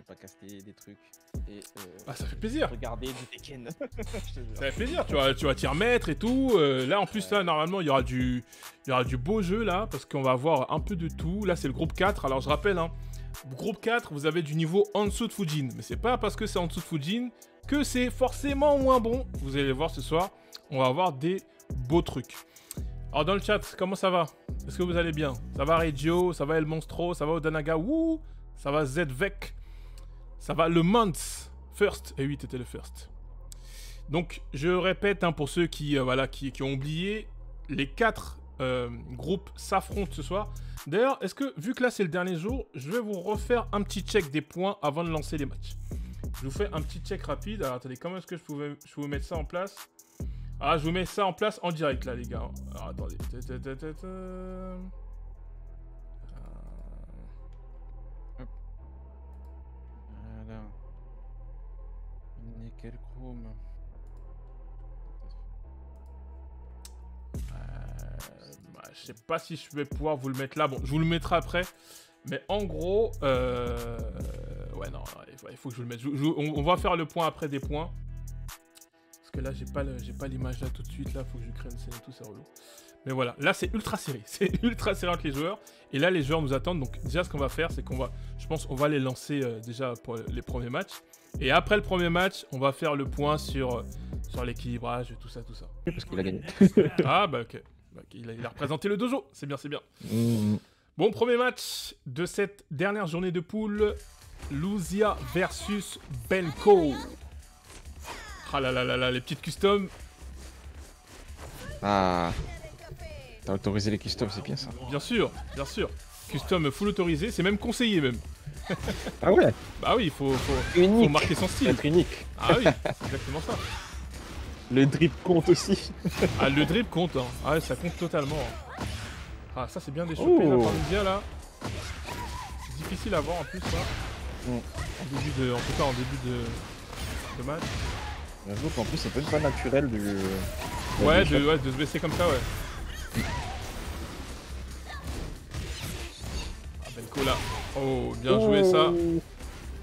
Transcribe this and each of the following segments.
vais pas caster des trucs. Et, euh, Ah, ça fait plaisir. Regarder du Tekken. Ça fait plaisir, tu vas, tu vas t'y remettre et tout. Euh, là, en plus, là, normalement, il y aura du, il y aura du beau jeu là, parce qu'on va avoir un peu de tout. Là, c'est le groupe 4. Alors, je rappelle, hein, groupe 4, vous avez du niveau en dessous de Fujin. Mais c'est pas parce que c'est en dessous de Fujin que c'est forcément moins bon. Vous allez voir ce soir, on va avoir des beaux trucs. Alors, dans le chat, comment ça va? Est-ce que vous allez bien? Ça va Regio? Ça va El Monstro? Ça va Odanaga Wouh Ça va Zvek Ça va le Month First. Et oui, t'étais le first. Donc, je répète, hein, pour ceux qui, euh, voilà, qui, ont oublié, les quatre euh, groupes s'affrontent ce soir. D'ailleurs, est-ce que, vu que là c'est le dernier jour, je vais vous refaire un petit check des points avant de lancer les matchs. Je vous fais un petit check rapide. Alors, attendez, comment est-ce que je pouvais je mettre ça en place? Ah, je vous mets ça en place en direct, là, les gars. Alors, attendez. Chrome. bah, je sais pas si je vais pouvoir vous le mettre là. Bon, je vous le mettrai après. Mais en gros, euh... ouais, non, il faut, que je vous le mette. Je- on, on va faire le point après des points. Parce que là, j'ai pas j'ai pas l'image là tout de suite. Là, faut que je crée une scène et tout, c'est relou. Mais voilà, là, c'est ultra serré. C'est ultra serré entre les joueurs. Et là, les joueurs nous attendent. Donc, déjà, ce qu'on va faire, c'est qu'on va, je pense, on va les lancer euh, déjà pour les premiers matchs. Et après le premier match, on va faire le point sur, euh, sur l'équilibrage, tout ça, tout ça. Oui, parce qu'il a gagné. Ah, bah, ok. Bah, ok, il, a, il a représenté le dojo. C'est bien, c'est bien. Mmh. Bon, premier match de cette dernière journée de poule. Luzia versus Benko. Ah là là là là, les petites customs. Ah. T'as autorisé les customs, c'est bien ça. Bien sûr, bien sûr. Custom full autorisé, c'est même conseillé même. Ah ouais Bah oui, il faut, faut, faut Unique marquer son style. Être unique. Ah oui, c'est exactement ça. Le drip compte aussi. Ah, le drip compte. Hein. Ah ouais, ça compte totalement. Ah, ça c'est bien déchopé là Oh. Luzia là. C'est difficile à voir en plus ça. Mm. En début de, en tout cas en début de, de match. J'avoue qu'en plus, c'est même pas naturel du. Ouais, du de, ouais, de se baisser comme ça, ouais. Ah, là. Oh, bien joué ça.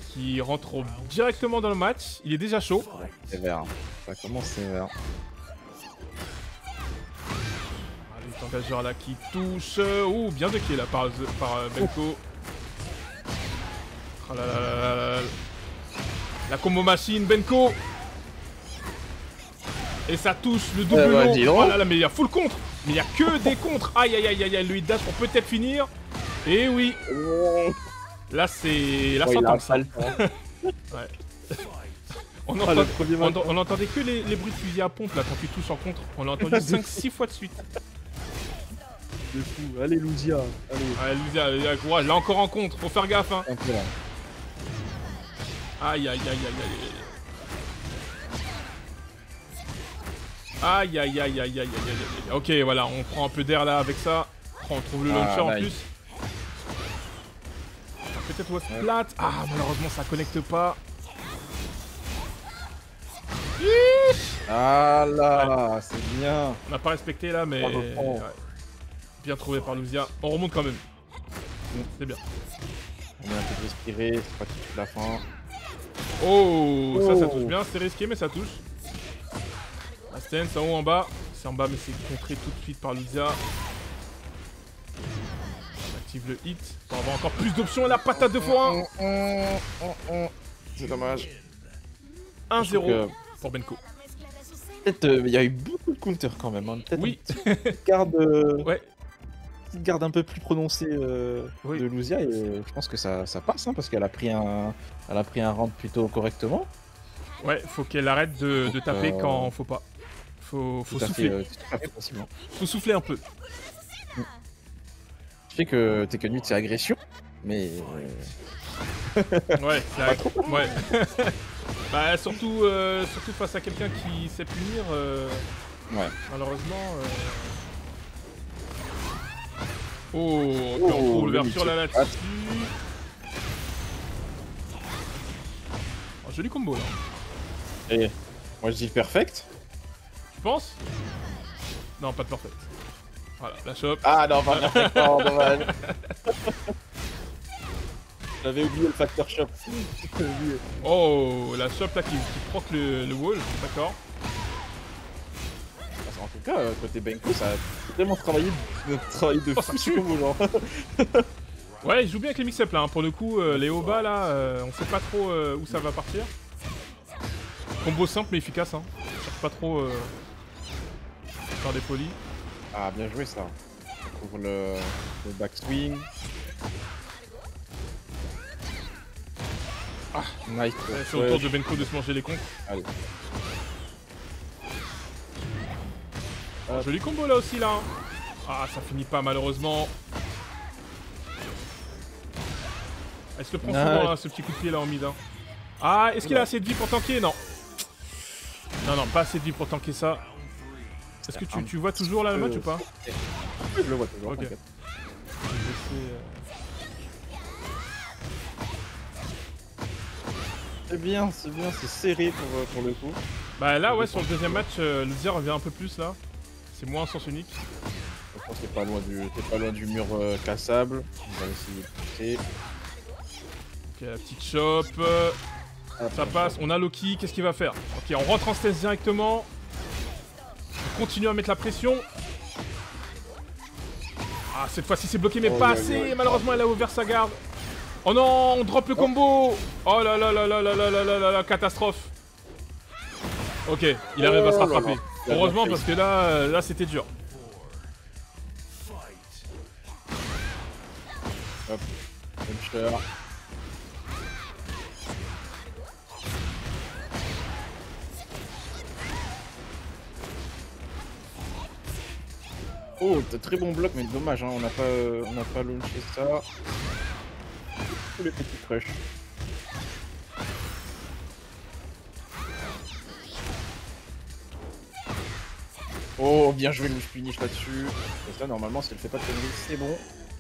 Qui rentre directement dans le match. Il est déjà chaud. Sévère. Ça commence sévère. Ah, les engageurs là qui touche. Ouh, bien de là par, par Benko. Oh là là là là là là. La combo machine, Benko. Et ça touche le double Euh, bah. Oh là là, mais il y a full contre. Mais il y a que des contres. Aïe aïe aïe aïe aïe. Le hit dash pour peut-être finir. Et oui, là c'est la Oh, temps. On, Ah, entend- premier on, on entendait que les, les bruits de fusil à pompe là quand tu touches en contre. On l'a entendu 5-6 fois de suite. De fou. Allez, Luzia. Allez. Ouais, allez, courage, là encore en contre, faut faire gaffe hein. Peu là. Aïe aïe aïe aïe aïe aïe. Aïe aïe aïe aïe aïe aïe aïe aïe. Ok voilà, on prend un peu d'air là avec ça. On trouve le Ah, launcher en nice. plus. Peut-être West Plat. Ah malheureusement ça connecte pas. Ah là, c'est bien. On n'a pas respecté là mais. Ouais. Bien trouvé par Luzia. On remonte quand même. C'est bien. On est un peu de respirer, c'est pas tout la fin. Oh, ça, ça Oh. touche bien, c'est risqué, mais ça touche. Asten, c'est en haut, en bas. C'est en bas, mais c'est contré tout de suite par Luzia. On active le hit pour avoir encore plus d'options. Et la patate de fois 1. C'est dommage. 1-0 que- pour Benko. Peut-être euh, il y a eu beaucoup de counters quand même. Hein. Peut-être Oui, une petite garde, euh, ouais, petite garde un peu plus prononcée euh, Oui. de Luzia et euh, je pense que ça, ça passe hein, parce qu'elle a pris un elle a pris un round plutôt correctement. ouais, faut qu'elle arrête de, taper euh, quand faut pas. Faut, souffler. euh, fait. Faut souffler un peu. Sais que Tekken 8 c'est agression, mais euh, Ouais, c'est ag- Ouais. bah, surtout, euh, surtout face à quelqu'un qui sait punir. euh, ouais. Malheureusement. euh, Oh, Oh, l'ouverture là là-dessus. Oh, joli combo là. Et moi je dis perfect. Tu penses? Non, pas de perfect. Voilà, la chope. Ah non, pas perfect, non, dommage. J'avais oublié le facteur shop. Oh, la shop là qui, qui proc le, le wall, d'accord. Ah, En tout cas, euh, côté Benko, ça a tellement travaillé, travaillé de Oh, fou genre. Ouais, il joue bien avec les mix-up là, hein. pour le coup, euh, les bas là, euh, on sait pas trop euh, où ça va partir. Combo simple mais efficace, hein. On cherche pas trop faire des folies. Ah, bien joué ça. On couvre le, le backswing. Ah, nice. C'est au tour de Benko de se manger les. Allez. Ah, joli combo là aussi là. hein. Ah, ça finit pas malheureusement. Se le prend souvent là, ce petit coup de pied là en mid. hein. Ah, est-ce qu'il a assez de vie pour tanker? Non. Non, non, pas assez de vie pour tanker ça. Est-ce que tu, tu vois toujours là le match ou pas Je le vois toujours. C'est bien, c'est bien, c'est serré pour, euh, pour le coup. Bah là, ouais, sur le deuxième match, euh, le Zia revient un peu plus là. C'est moins en sens unique. Je pense que t'es pas loin du, t'es pas loin du mur euh, cassable. On va essayer de pousser. Ok, la petite chope. Hop, Ça passe, on a Loki, qu'est-ce qu'il va faire? Ok, on rentre en stance directement. On continue à mettre la pression. Ah, cette fois-ci c'est bloqué, mais Oh, pas assez. ouais. Malheureusement, elle a ouvert sa garde. Oh non, on drop le combo. Oh là là là là là là là là là là, catastrophe. Ok, il arrive à se Oh rattraper. Heureusement, parce que là, euh, là c'était dur. Puncher. Oh, t'as très bon bloc, mais dommage, hein, on n'a pas, euh, on pas launché ça. Tous les petits crushs. Oh, bien joué le finish là-dessus. Et ça, normalement, si elle fait pas de conneries, c'est bon.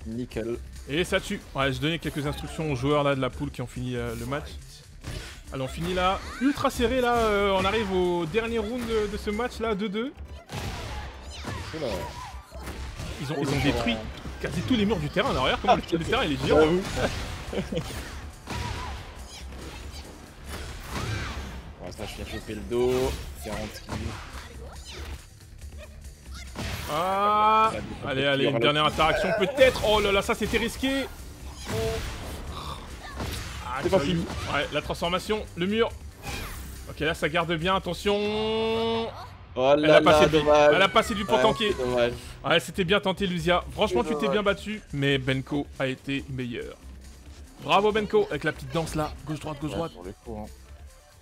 Nickel. Et ça tue. Ouais, je donnais quelques instructions aux joueurs là de la poule qui ont fini euh, le match. Allez, on finit là. Ultra serré là. euh, on arrive au dernier round de, de ce match là, 2-2. C'est là. Ils ont, Oh, ils ont détruit quasi tous les murs du terrain. Alors, regarde comment le, le terrain il est. J'avoue. Ouais, ça, je viens choper le dos. Garanti. Ah Allez, allez, une dernière interaction peut-être. Oh là là, ça c'était risqué. Ah, C'est pas fini. Ouais, la transformation, le mur. Ok, là ça garde bien, attention. Oh Elle a passé là, de vie. dommage. Elle a passé du pour Ouais, tanker. Ouais, c'était bien tenté, Lucia. Franchement, tu t'es bien battu, mais Benko a été meilleur. Bravo Benko, avec la petite danse là, gauche droite, gauche Ouais, droite. pour le coup, hein.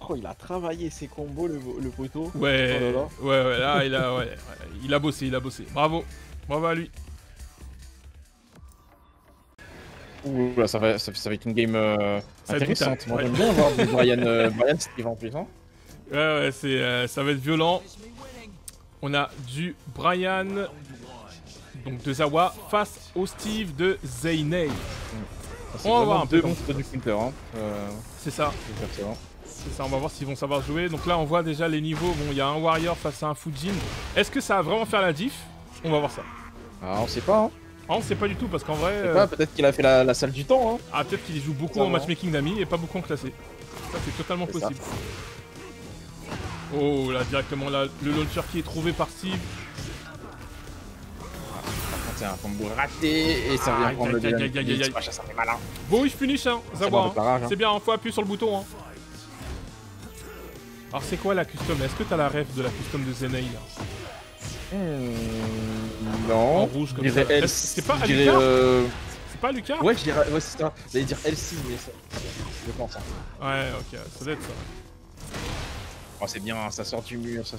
Oh, il a travaillé ses combos, le, le poteau. Ouais, Oh là là. ouais, ouais, là, il a, ouais, il a bossé, il a bossé. Bravo, bravo à lui. Ouh, là, ça va, ça, ça va être une game euh, Ça va être intéressante. Moi, ouais. j'aime bien voir Brian, euh, Brian Steve en plus. Hein. Ouais, ouais, c'est, euh, ça va être violent. On a du Brian, donc de Zawa, face au Steve de Zaynei. C'est On va voir un peu deux comme- monstres du counter. Hein. Euh, C'est ça, c'est ça, on va voir s'ils vont savoir jouer. Donc là, on voit déjà les niveaux. Bon, il y a un Warrior face à un Fujin. Est-ce que ça va vraiment faire la diff? On va voir ça. Ah, on sait pas. Hein. Ah, on sait pas du tout parce qu'en vrai, euh, Peut-être qu'il a fait la, la salle du temps. Hein. ah, peut-être qu'il joue beaucoup Ça en matchmaking d'amis et pas beaucoup en classé. Ça, c'est totalement ça. Oh là, directement là, le launcher qui est trouvé par Steve. C'est un combo raté et ça vient prendre le deuxième ça fait malin. Bon, il finish, hein, C'est Zawa. hein. hein. C'est bien, faut appuyer sur le bouton. Hein. Alors, c'est quoi la custom? Est-ce que t'as la ref de la custom de Zenei là Hmm, non. En rouge comme ça. Est-ce- c'est pas Alucard? euh, C'est pas Lucas Ouais, je dirais. Ouais, c'est ça. J'allais dire L6, mais ça. Je pense. Hein. Ouais, ok, ça doit être ça. Oh, c'est bien, ça sort du mur. Ça,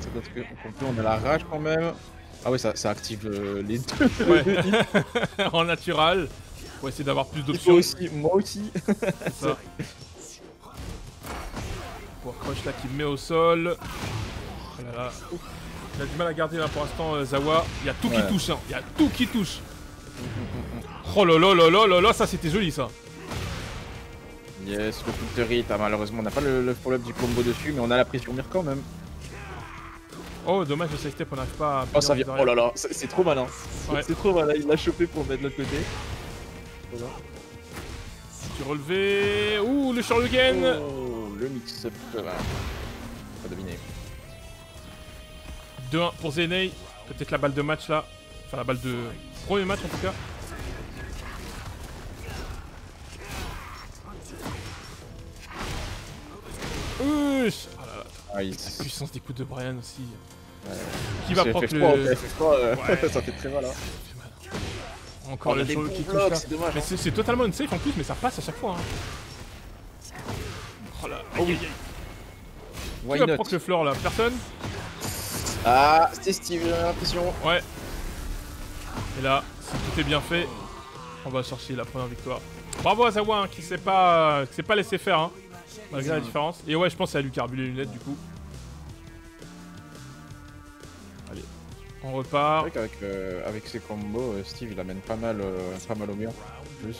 ça doit être que- on a la rage quand même. Ah, ouais, ça, ça active euh, les deux. Ouais. en natural. Faut essayer d'avoir plus d'options. aussi, moi aussi. C'est ça. Pour Crush là qui me met au sol. Oh là là. Il a du mal à garder là pour l'instant euh, Zawa. Il y a tout qui touche, hein. Il y a tout qui touche. Oh là là là là là là, ça c'était joli ça. Yes, le hit. Ah, malheureusement, on n'a pas le, le follow-up du combo dessus, mais on a la pression mire quand même. Oh dommage le side step on n'arrive pas à. Oh, ça vient. Oh là là, c'est trop malin. Ouais. C'est trop malin. Il l'a chopé pour mettre de l'autre côté. Voilà. Petit relevé. Ouh, le Shoryuken Oh, le mix-up. Voilà. Pas dominé. 2-1 pour Zenei. Peut-être la balle de match là. Enfin, la balle de. Premier match en tout cas. Ush Ah là là, Ah, la puissance des coups de Brian aussi. Ouais. Qui va C'est prendre FF3, en le. FF3, euh, Ouais. ça fait très mal. Hein. Encore On a le show qui touche là. c'est. Mais hein. c'est c'est totalement une safe en plus, mais ça passe à chaque fois. Hein. Oh là, aïe, aïe, aïe. Why Qui va prendre le floor là? Personne? Ah, c'était Steve, j'ai l'impression. Ouais. Et là, si tout est bien fait, on va chercher la première victoire. Bravo à Zawa hein, qui s'est pas, qui s'est pas laissé faire, hein, malgré la différence. Et ouais, je pense que ça a lui carbuler les lunettes du coup. Allez, on C'est repart. vrai qu'avec euh, avec ses combos, euh, Steve il amène pas mal, euh, pas mal au mur. En Plus.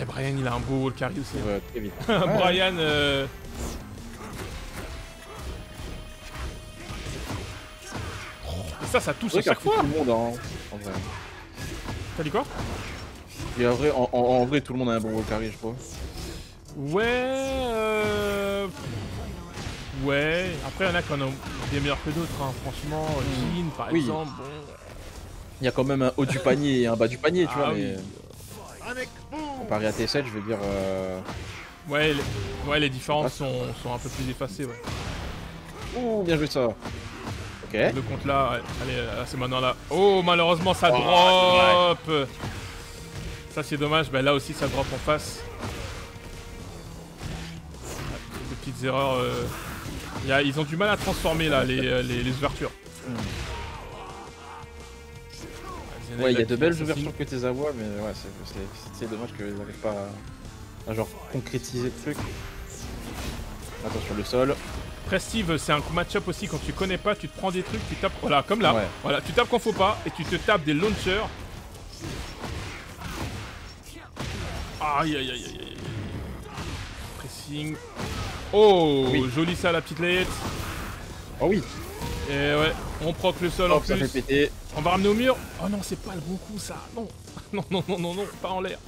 Eh, Brian, il a un beau wall carry aussi. hein. Très vite. Brian. euh, Et ça, ça touche C'est à chaque fois. tout le monde, hein, en vrai. T'as dit quoi? Et en vrai, en, en- en vrai, tout le monde a un bon wall carry, je crois. Ouais. Euh... Ouais. Après, il y en a qui en ont des meilleurs que d'autres. hein. Franchement, Jean, par Oui. exemple. Bon. Il y a quand même un haut du panier et un bas du panier, tu Ah vois. oui. Mais comparé à T7, je vais dire. Euh... Ouais, les... ouais, les différences sont, sont un peu plus effacées. Ouais. Ouh, bien joué ça. Ok. Le compte là, ouais. allez, là, c'est maintenant là. Oh, malheureusement, ça Oh, drop. Ça, c'est dommage. Bah, là aussi, ça drop en face. Des erreurs. euh. Il y a- ils ont du mal à transformer là les, euh, les, les ouvertures. Ouais, il y a de belles ouvertures que tes avoies, mais ouais, c'est- dommage qu'ils n'arrivent pas à, à genre concrétiser le truc. Attention, le sol. Après Steve, c'est un match-up aussi quand tu connais pas, tu te prends des trucs, tu tapes, voilà, comme là, Ouais. voilà, tu tapes quand faut pas et tu te tapes des launchers. Aïe aïe aïe aïe aïe. Pressing. Oh, Oui. joli ça la petite layette. Oh oui, Et ouais, on proc le sol en hop, ça fait plus. péter. On va ramener au mur. Oh non, c'est pas le bon coup ça. Non, non, non, non, non, non, pas en l'air.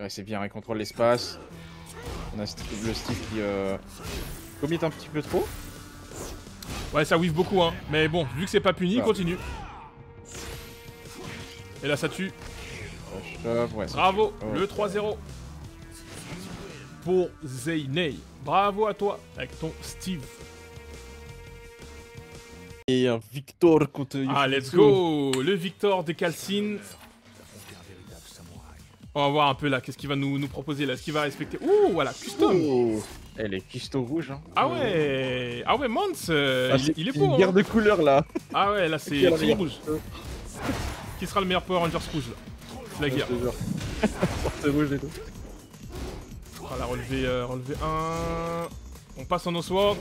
Ouais, c'est bien, il contrôle l'espace. On a le Steve qui euh, commit un petit peu trop. Ouais, ça whiff beaucoup, hein. Mais bon, vu que c'est pas puni, continue. Et là, ça tue. Shove, ouais, c'est- Bravo, Oh. le 3-0 pour Zeynei. Bravo à toi avec ton Steve. Et un Victor contre Ah, let's go Le Victor de Calcine. On va voir un peu là, qu'est-ce qu'il va nous, nous proposer là, est-ce qu'il va respecter... Ouh, voilà, custom Oh Elle est custo rouge. Hein. Ah ouais Ah ouais, Mance, euh, Ah, il, c'est il est une beau guerre hein. de couleurs là. Ah ouais, là c'est rouge. Qui sera le meilleur Power Rangers rouge là? La guerre. Porte rouge et tout. Voilà, relevé, euh, relevé 1. On passe en Oswald.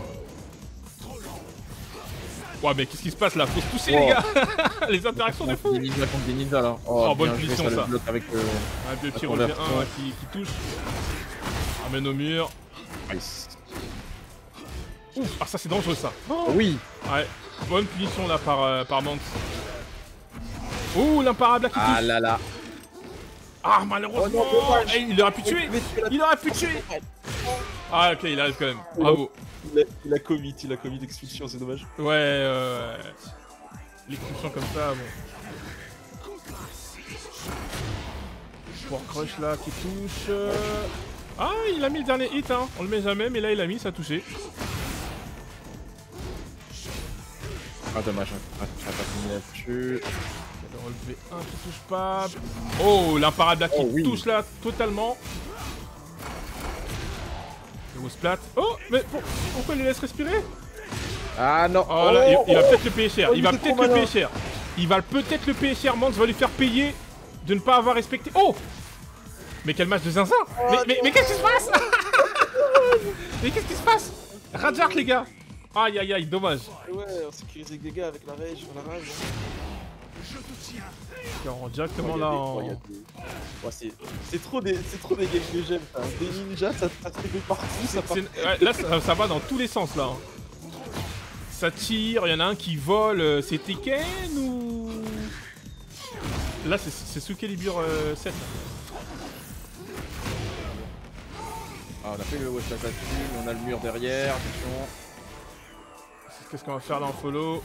Ouais, mais qu'est-ce qui se passe là? Faut se pousser, Wow. les gars Les interactions de fou Des ninjas contre des ninjas là. Oh, bonne bien joué, punition, le ça. bloc avec le. Un petit relevé vers 1 toi. qui, qui touche. Ramène au mur. Nice. Ouf, ah ça c'est dangereux ça. Oh, oui. Ouais, bonne punition là par, euh, par Mance. Ouh, l'imparable là qui Ah touche. là là. Ah, malheureusement Oh non. Eh, Il aurait pu tuer Il aurait pu tuer Ah, ok, il arrive quand même. Bravo. Il a, il a commit, il a commit d'expulsion, c'est dommage. Ouais, euh... L'expulsion comme ça, bon. Pour Crush là qui touche. euh. Ah, il a mis le dernier hit, hein. On le met jamais, mais là il a mis, ça a touché. Ah dommage, hein. Ah, pas fini là-dessus. Relevé un qui touche pas. Oh, l'imparable là qui Oh, oui. touche là totalement. Le splat. Oh, mais pour- pourquoi il le laisse respirer? Ah non. Oh là, il, il va peut-être le payer cher. Oh, il va peut-être le payer cher. Il va peut-être le payer cher. Mans va lui faire payer de ne pas avoir respecté. Oh Mais quel match de zinzin Mais, mais, mais qu'est-ce qui se passe? Mais qu'est-ce qui se passe? Rajak les gars Aïe aïe aïe, dommage. Ouais, on sécurise les dégâts avec la rage, la rage. On rentre directement là en... C'est c'est trop des c'est trop des games que j'aime. Des ninjas, ça, ça fait partout, ça part. Ouais, là ça, ça va dans tous les sens là. hein. Ça tire, il y en a un qui vole, euh, c'est Tekken ou... Là, c'est- c'est sous Calibur euh, 7. Ah, on a fait le là-dessus, mais on a le mur derrière, attention. Qu'est-ce qu'on va faire là en follow?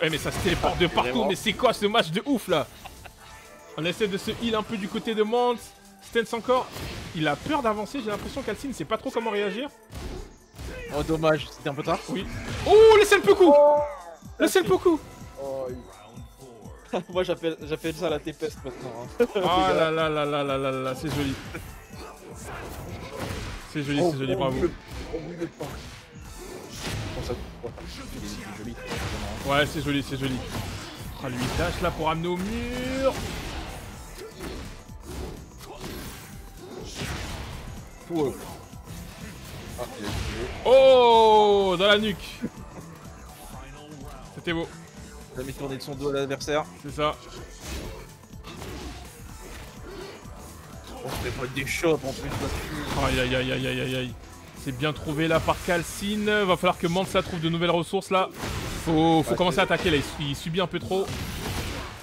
Ouais, mais ça se téléporte de partout. Vraiment. Mais c'est quoi ce match de ouf là? On essaie de se heal un peu du côté de Mance. Stens encore. Il a peur d'avancer. J'ai l'impression qu'Alcine ne sait pas trop comment réagir. Oh, dommage, c'était un peu tard. Oui. Oh, laissez le coup Laissez le coup Oh, Moi j'appelle ça la TPS maintenant. hein. Oh là là là là là là là, c'est joli. C'est joli, c'est joli, bravo. Joli. Ouais, c'est joli, c'est joli. Ah, lui, il dash là pour amener au mur. Wow. Ah, il a tué. Oh Dans la nuque. C'était beau, Il a tourner de son dos à l'adversaire. c'est ça. On se fait pas des shots en plus là-dessus. Aïe aïe aïe aïe aïe aïe aïe. C'est bien trouvé là par Calcine. Va falloir que là trouve de nouvelles ressources là. Faut, faut commencer à attaquer là. Il, il subit un peu trop.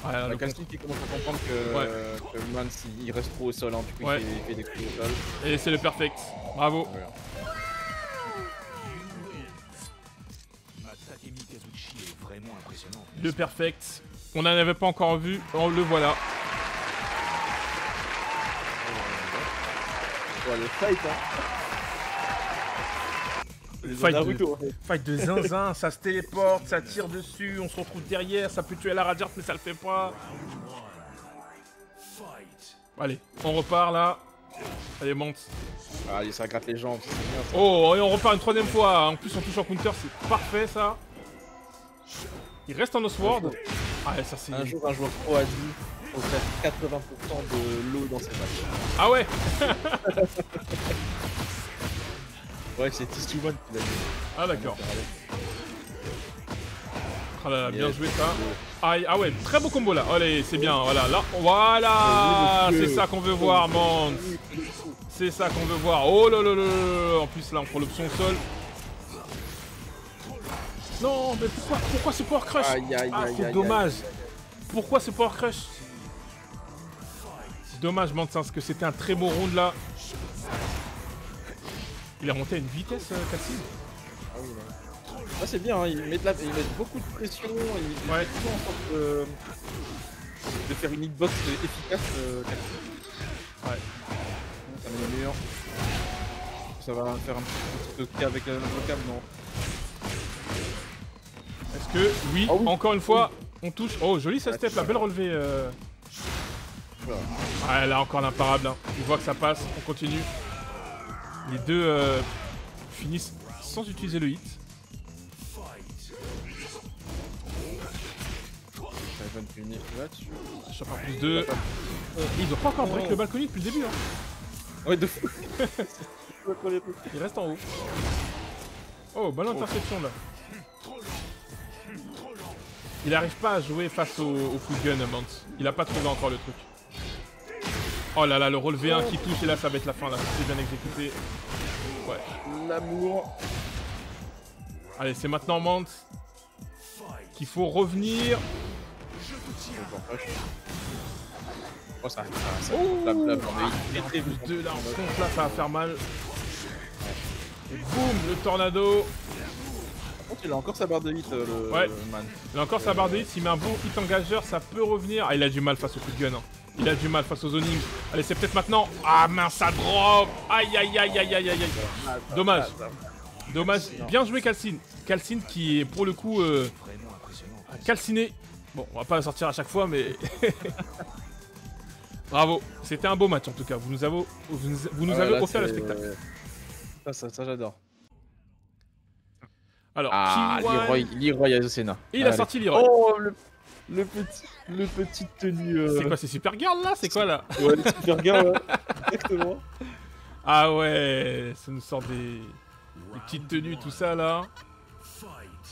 Ouais, là, La le Calcine qui commence à comprendre que, Ouais. que Man s'il- il reste trop au sol, hein, du coup Ouais. il, fait, des coups au sol. Et c'est le perfect. Bravo. Le perfect. On n'en avait pas encore vu. On le voilà. Le fight hein. Le Fight de-. Fight zinzin, ça se téléporte, ça tire dessus, on se retrouve derrière, ça peut tuer la radiante mais ça le fait pas. Allez, on repart là. Allez, monte. Ah, Allez, ça gratte les jambes, bien ça. Oh, et on repart une troisième fois. En plus, on touche en counter, c'est parfait ça. Il reste en Osword. Ah, ça c'est. Un jour, un joueur pro a dit faut faire 80% de l'eau dans ses matchs. Ah ouais Ouais, c'est Tistuman qui l'a dit. Ah d'accord. Ah là là, bien joué ça. Aïe, ah ouais, très beau combo là. Allez, c'est bien, voilà, là, voilà, c'est ça qu'on veut voir, Mance. C'est ça qu'on veut voir. Oh là là là. En plus là, on prend l'option sol. Non, mais pourquoi, pourquoi ce power crush? Ah, c'est dommage. Pourquoi ce power crush? C'est dommage, hein, parce que c'était un très beau round là. Il est remonté à une vitesse, euh, Cassine Ah oui, là. Ah, c'est bien, hein, ils, mettent la- ils mettent beaucoup de pression, ils Ouais. font en sorte de, de faire une hitbox efficace. Euh, Ouais. Ça met le mur. Ça va faire un petit truc avec la vocable, non Est-ce que, oui, Ah oui. encore une fois, on touche. Oh, joli sa Ouais, step, la belle relevée. euh. Ouais, là encore l'imparable. Hein. Il voit que ça passe, on continue. Les deux euh, finissent sans utiliser le hit. Punir là-dessus. Plus 2. Il doit pas encore break Oh. le balcony depuis le début. Hein. Ouais, de fou. Il reste en haut. Oh, bonne interception là. Il arrive pas à jouer face au, au full gun, Mance. Il a pas trouvé encore le truc. Oh là là, le relevé 1 qui touche et là ça va être la fin là. C'est bien exécuté. Ouais. L'amour. Allez, c'est maintenant Mance qu'il faut revenir. Oh, ça, ça, ça. Oh La, la, la, il est très plus vite. 2 là en contre là, ça va faire mal. Et boum, le tornado. Par contre, il a encore sa barre de hit, euh, le, Ouais. le man. Il a encore sa barre de hit, s'il met un bon hit engageur, ça peut revenir. Ah, il a du mal face au coup de gun. hein. Il a du mal face au zoning. Allez, c'est peut-être maintenant. Ah mince, ça drop. Aïe, aïe, aïe, aïe, aïe, aïe, aïe. Dommage. Dommage. Bien joué, Calcine. Calcine qui est pour le coup euh, Vraiment impressionnant. calciné. Bon, on va pas la sortir à chaque fois, mais. Bravo. C'était un beau match en tout cas. Vous nous avez, vous nous, vous nous Ah, avez là, offert le spectacle. Ça, ça, ça j'adore. Alors, Ah, Leroy, Leroy Asena. il a Allez. sorti Leroy. Oh, le, le petit, le petit tenue. Euh... C'est quoi, c'est Super Girl là C'est quoi là? Ouais, le super gars, ouais. Exactement. Ah ouais, ça nous sort des, des petites tenues, tout ça là.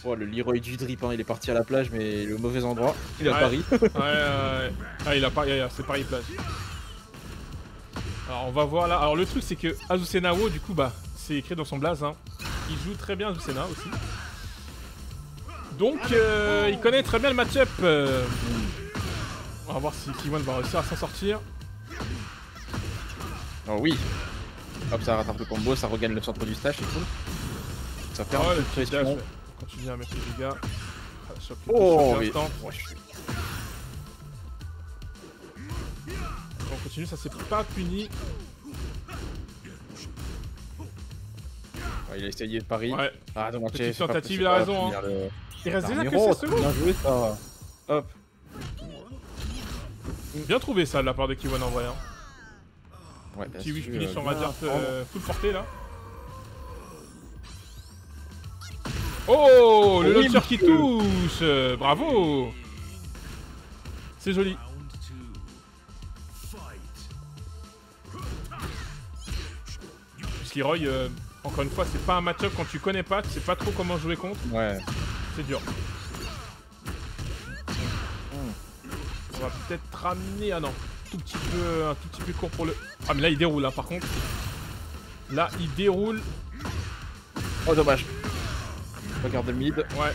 Oh, le Leroy du drip, hein, il est parti à la plage, mais le mauvais endroit. Il est Ouais. à Paris. Ouais, ouais, ouais. Ah, il a pas, c'est Paris plage. Alors on va voir là. Alors le truc c'est que Azusenawo, du coup, bah, c'est écrit dans son blaze. Hein. Il joue très bien Azusena aussi. Donc euh, il connaît très bien le match-up. euh. On va voir si Kiwan va réussir à s'en sortir. Oh oui. Hop, ça rattrape le combo, ça regagne le centre du stage, c'est cool. Ça fait un peu de pression. ouais. Continue à mettre les dégâts. Oh oui. Ouais, On continue, ça c'est pas puni. Ouais, il a essayé de pari. Ouais. Ah, dommage. Petite tentative, il a raison, le- Il reste Ah, déjà que Miro, 16 secondes. Bien joué ça. Hop. Bien trouvé ça de la part de Kiwan en vrai. Hein. Ouais, wish su, finish, euh, on va dire euh, full portée là. Oh, le launcher qui touche euh, Bravo C'est joli. Leroy, euh, encore une fois, c'est pas un match-up quand tu connais pas, tu sais pas trop comment jouer contre, Ouais. c'est dur. Peut-être ramener. Ah non, tout petit peu, un tout petit peu court pour le. Ah mais là il déroule hein, par contre. Là il déroule. Oh, dommage. Regarde le mid. Ouais.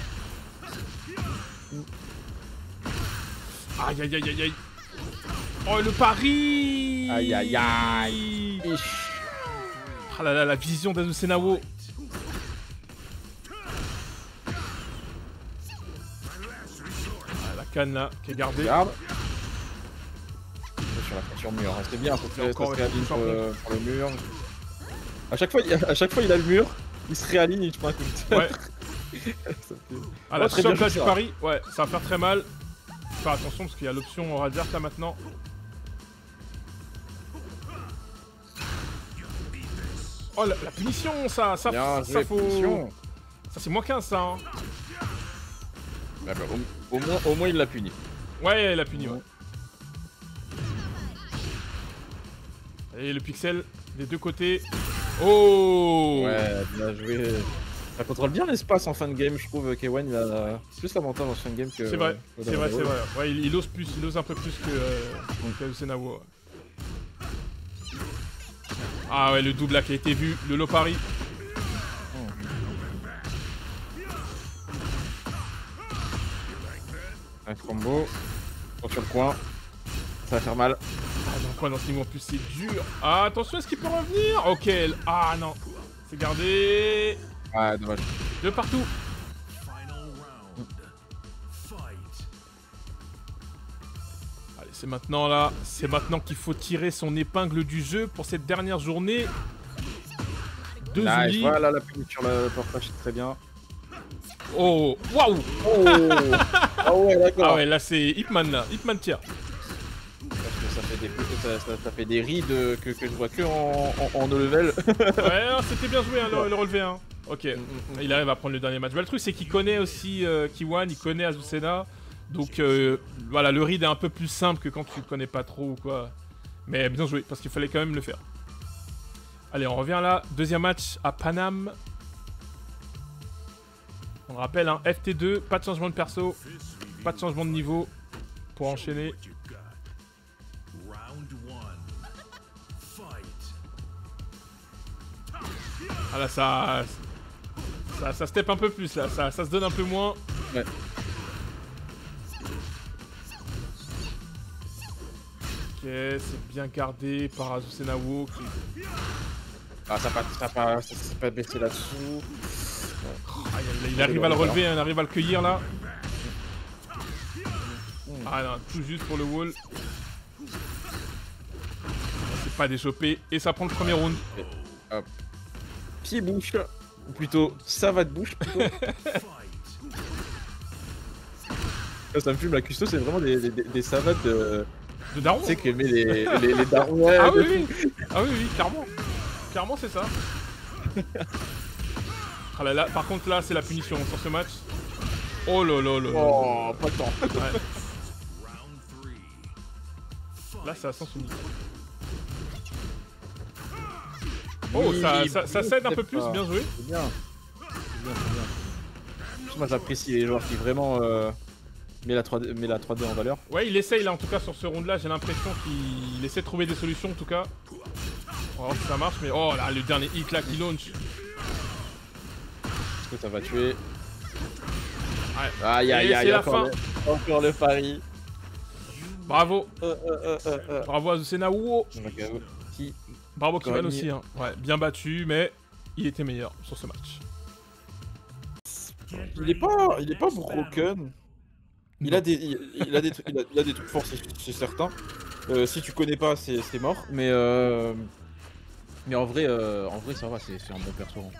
Aïe aïe aïe aïe aïe. Oh le pari Aïe, aïe, aïe. Ah là là, la vision d'Azusenawo. Ah, la canne là, qui est gardée. Regarde. Sur la sur le mur, hein. c'est bien, ça se, encore se réaligne en pour, le- pour le mur. À chaque, fois, il, à chaque fois il a le mur, il se réaligne, il se prend un coup de Ouais. Ça fait- Ah la bien là du pari, ouais, ça va faire très mal. Faut Faire attention parce qu'il y a l'option radiart là maintenant. Oh la, la punition, ça, ça, Bien ça faut. punition. Ça c'est moins 15 ça. Hein. Bah, bah, au, au moins, au moins il l'a puni. Ouais, la puni, ouais. Et le pixel des deux côtés. Oh Ouais, bien joué. Ça contrôle bien l'espace en fin de game, je trouve. K1 il a plus l'avantage en fin de game que. C'est vrai, c'est vrai, c'est vrai. Ouais, il, il ose plus, il ose un peu plus que euh, que Senawo, ouais. Ah ouais, le double là qui a été vu, le Lopari. Un combo. Sur le coin. Ça va faire mal. Ah dans quoi dans ce niveau en plus c'est dur. Ah attention, est-ce qu'il peut revenir? Ok, ah non. C'est gardé. Ouais, dommage. De partout. Allez, c'est maintenant là. C'est maintenant qu'il faut tirer son épingle du jeu pour cette dernière journée. Deux Nice. Voilà la puni sur le portage, c'est très bien. Oh, waouh Oh Ah ouais, d'accord. Ah ouais, là c'est Hitman là. Hitman tire. Ça fait des, ça, ça- ça fait des rides que, que je vois que en, en, en no level. Ouais, c'était bien joué hein, le, le relevé. Hein. Ok, il arrive à prendre le dernier match. Bah, le truc, c'est qu'il connaît aussi euh, Kiwan, il connaît Azucena. Donc euh, voilà, le read est un peu plus simple que quand tu connais pas trop ou quoi. Mais bien joué, parce qu'il fallait quand même le faire. Allez, on revient là. Deuxième match à Paname. On rappelle, hein, FT2, pas de changement de perso, pas de changement de niveau pour enchaîner. Ah là, ça, ça, ça step un peu plus là, ça, ça se donne un peu moins. Ouais. Ok, c'est bien gardé par Azusenawo qui... Ah, ça pas, ça pas, ça, s'est pas baissé là-dessous. Ah, il, il arrive à le relever, hein, il arrive à le cueillir là. Ah non, tout juste pour le wall. C'est pas déchopé et ça prend le premier round. Pied bouche, ou plutôt savate bouche. Plutôt. ça, me fume, la custo, c'est vraiment des, des, des- des savates de. De Daron Tu sais, qui met les, les, les darons. ouais, Ah oui, oui. Ah oui, oui, clairement. Clairement, c'est ça. Ah là là, par contre, là, c'est la punition sur ce match. Oh là là. Oh, pas de temps. Ouais. Là, c'est à sens unique. Oh, ça, ça, s'aide un peu plus, bien joué. C'est bien. C'est bien, c'est bien. Moi, j'apprécie les joueurs qui vraiment euh, met, la 3D, met la 3D en valeur. Ouais, il essaye là, en tout cas, sur ce round-là, j'ai l'impression qu'il essaie de trouver des solutions, en tout cas. On va voir si ça marche, mais oh là, le dernier hit là qui launch. Est-ce que ça va tuer? Ouais. Aïe, aïe, aïe, c'est la encore, fin. le, encore le pari. Bravo. Euh, euh. Bravo à Zusena Wuo. Bravo Kivan Gagne. aussi. Hein. Ouais, bien battu, mais il était meilleur sur ce match. Il est pas, il est pas broken. Il a des, il, il a des, trucs- il a, il a des trucs forts, c'est certain. Euh, si tu connais pas, c'est c'est mort. Mais euh, mais en vrai, euh, en vrai, ça va, c'est c'est un bon perso. hein.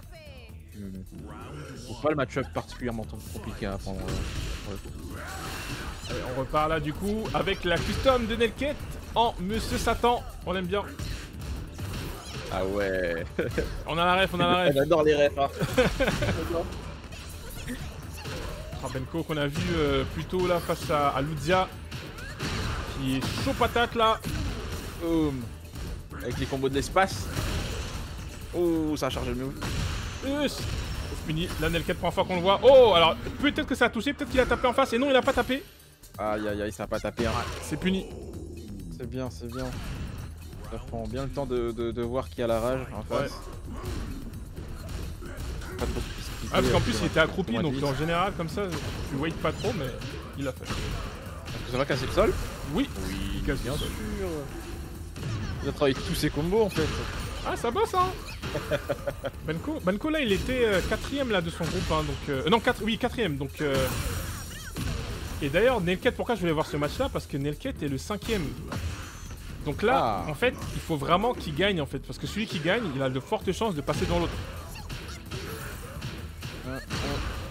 Pas le match-up particulièrement compliqué à prendre. euh. Allez, on repart là du coup avec la custom de Nelket en Monsieur Satan. On l'aime bien. Ah ouais. On a la ref, on a la ref. Elle adore les refs. Hein. Benko qu'on a vu euh, plus tôt là face à, à Ludia. Qui est chaud patate là. Boum. Avec les combos de l'espace. Oh, ça a chargé le move. Yes. C'est fini. Là Nelket première fois qu'on le voit. Oh alors peut-être que ça a touché, peut-être qu'il a tapé en face et non il a pas tapé. Aïe aïe aïe, ça a pas tapé. Hein. C'est puni. C'est bien, c'est bien. Ça prend bien le temps de, de, de voir qui a la rage en face. Pas trop Ah parce qu'en plus il était accroupi donc en général comme ça tu wait pas trop mais il l'a fait. Est-ce que ça va casser le sol? Oui. Oui, Il casse bien le sûr. Il a travaillé tous ses combos en fait. Ah ça bosse hein Benko, Benko là il était euh, quatrième là de son groupe hein, donc euh, non quatre, oui quatrième donc euh, et d'ailleurs Nelket pourquoi je voulais voir ce match là parce que Nelket est le cinquième donc là Ah. en fait il faut vraiment qu'il gagne en fait parce que celui qui gagne il a de fortes chances de passer dans l'autre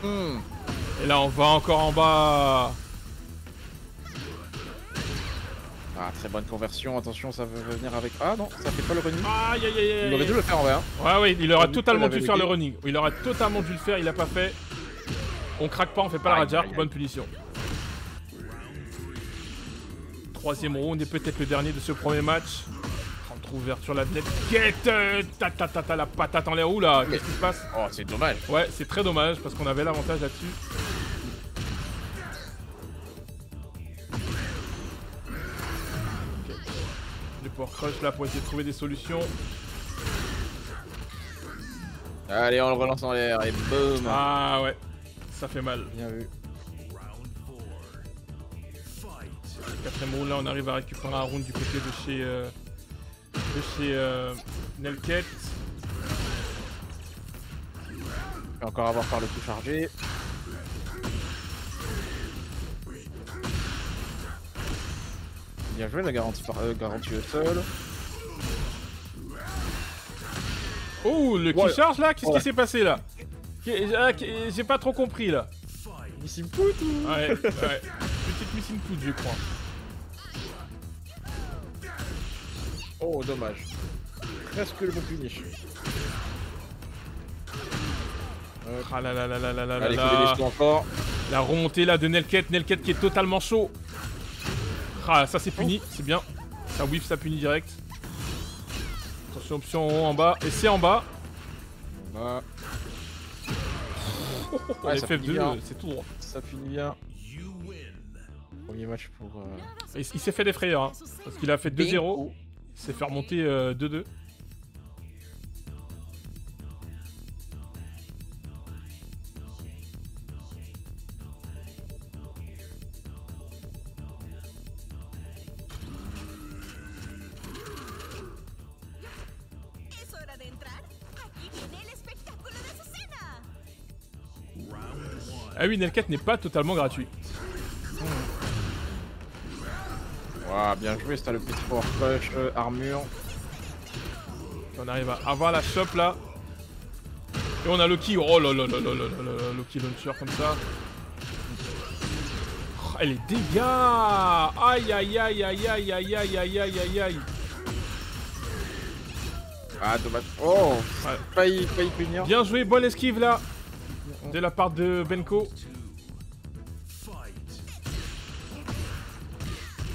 Hmm. et là on va encore en bas Ah, très bonne conversion. Attention, ça veut venir avec. Ah non, ça fait pas le running. aïe aïe aïe Il aurait dû le faire en vrai. Hein. ouais ouais il aurait totalement dû faire le running il aurait totalement dû le faire il a pas fait on craque pas on fait pas la radar bonne punition Troisième round et peut-être le dernier de ce premier match. Entre ouverture la tête. Quête euh, Ta ta ta ta la patate en l'air. Ouh là, qu'est-ce qui se passe? Oh, c'est dommage. Ouais, c'est très dommage parce qu'on avait l'avantage là-dessus. Ok. Le power crush là pour essayer de trouver des solutions. Allez, on le relance en l'air et boum. Ah ouais, ça fait mal. Bien vu. Quatrième round là, on arrive à récupérer un round du côté de chez euh, de chez euh, Nelket. Je vais encore avoir par le coup chargé. Bien joué la garantie par euh, garantie au sol. Oh, le Ouais. qui charge là Qu'est-ce Ouais. qui s'est passé là? Ah, J'ai pas trop compris là. Fight. Ici pout ou Ouais, ouais. Missing foot, je crois. Oh dommage. Presque le bon finish. Ah là là là là là là là Allez, là. faut les laisser encore. La remontée là de Nelket, Nelket qui est totalement chaud. Ah, ça c'est puni, c'est bien. Ça whiff, ça punit direct. Attention, option en haut, en bas. Et c'est en bas. Voilà. Ouais, ça FF2, finit bien. euh, c'est tout droit. Ça finit bien. Il, s'est fait des frayeurs, hein, parce qu'il a fait 2-0. Il s'est fait remonter euh, 2-2. Ah oui, Nelcat n'est pas totalement gratuit. Ouah, bien joué, c'était le petit power crush, euh, armure. On arrive à avoir la shop là. Et on a Loki. Oh là là là là là là là, Loki launcher comme ça. Oh, et les dégâts Aïe aïe aïe aïe aïe aïe aïe aïe aïe aïe aïe Ah dommage. Oh, Ouais. failli, failli punir. Bien joué, bonne esquive là De la part de Benko.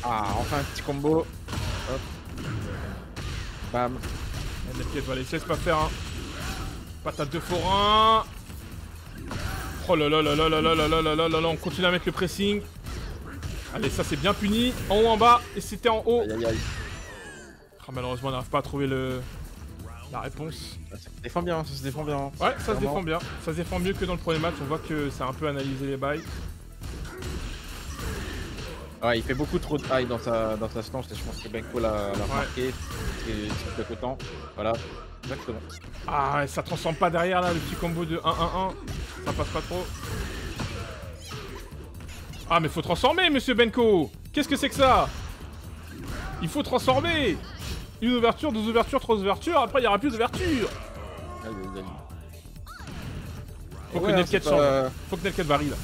Ah, enfin un petit combo. Hop. Bam. Nelket va les laisse pas faire hein. Patate de forain. Oh là là là là là là là là là là là là, on continue à mettre le pressing. Allez, ça c'est bien puni. En haut, en bas, et c'était en haut. Aïe aïe aïe. Ah, malheureusement, on n'arrive pas à trouver le... la réponse. Ça se défend bien, ça se défend bien. Ouais, ça se défend bien. Ça se défend mieux que dans le premier match. On voit que ça a un peu analysé les bails. Ouais, il fait beaucoup trop de high dans sa, dans sa stance et je pense que Benko l'a remarqué. Et c'est quelque temps. Voilà, exactement. Ah, ça transforme pas derrière là, le petit combo de 1-1-1. Ça passe pas trop. Ah, mais faut transformer, monsieur Benko Qu'est-ce que c'est que ça? Il faut transformer Une ouverture, deux ouvertures, trois ouvertures, après il y aura plus d'ouverture aïe. Faut Ouais, que hein, Nelket change. pas- Faut que Nelket varie là.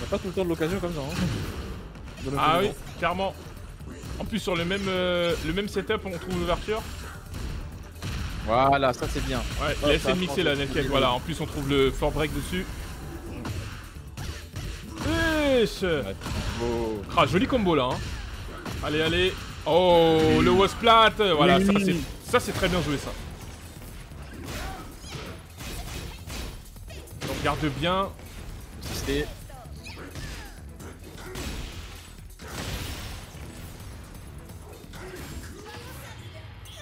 On a pas tout le temps de l'occasion comme ça. Hein. Ah oui, clairement. En plus, sur le même, euh, le même setup, on trouve l'ouverture. Voilà, ça c'est bien. Ouais, Oh, laissez mixer là. Nelket. Voilà, en plus, on trouve le fort break dessus. Wesh Ouais, beau. Ah, joli combo là. Hein. Allez, allez. Oh, le Wasplat. Voilà, ça Oui. c'est ça c'est très bien joué ça. On regarde bien. Insister.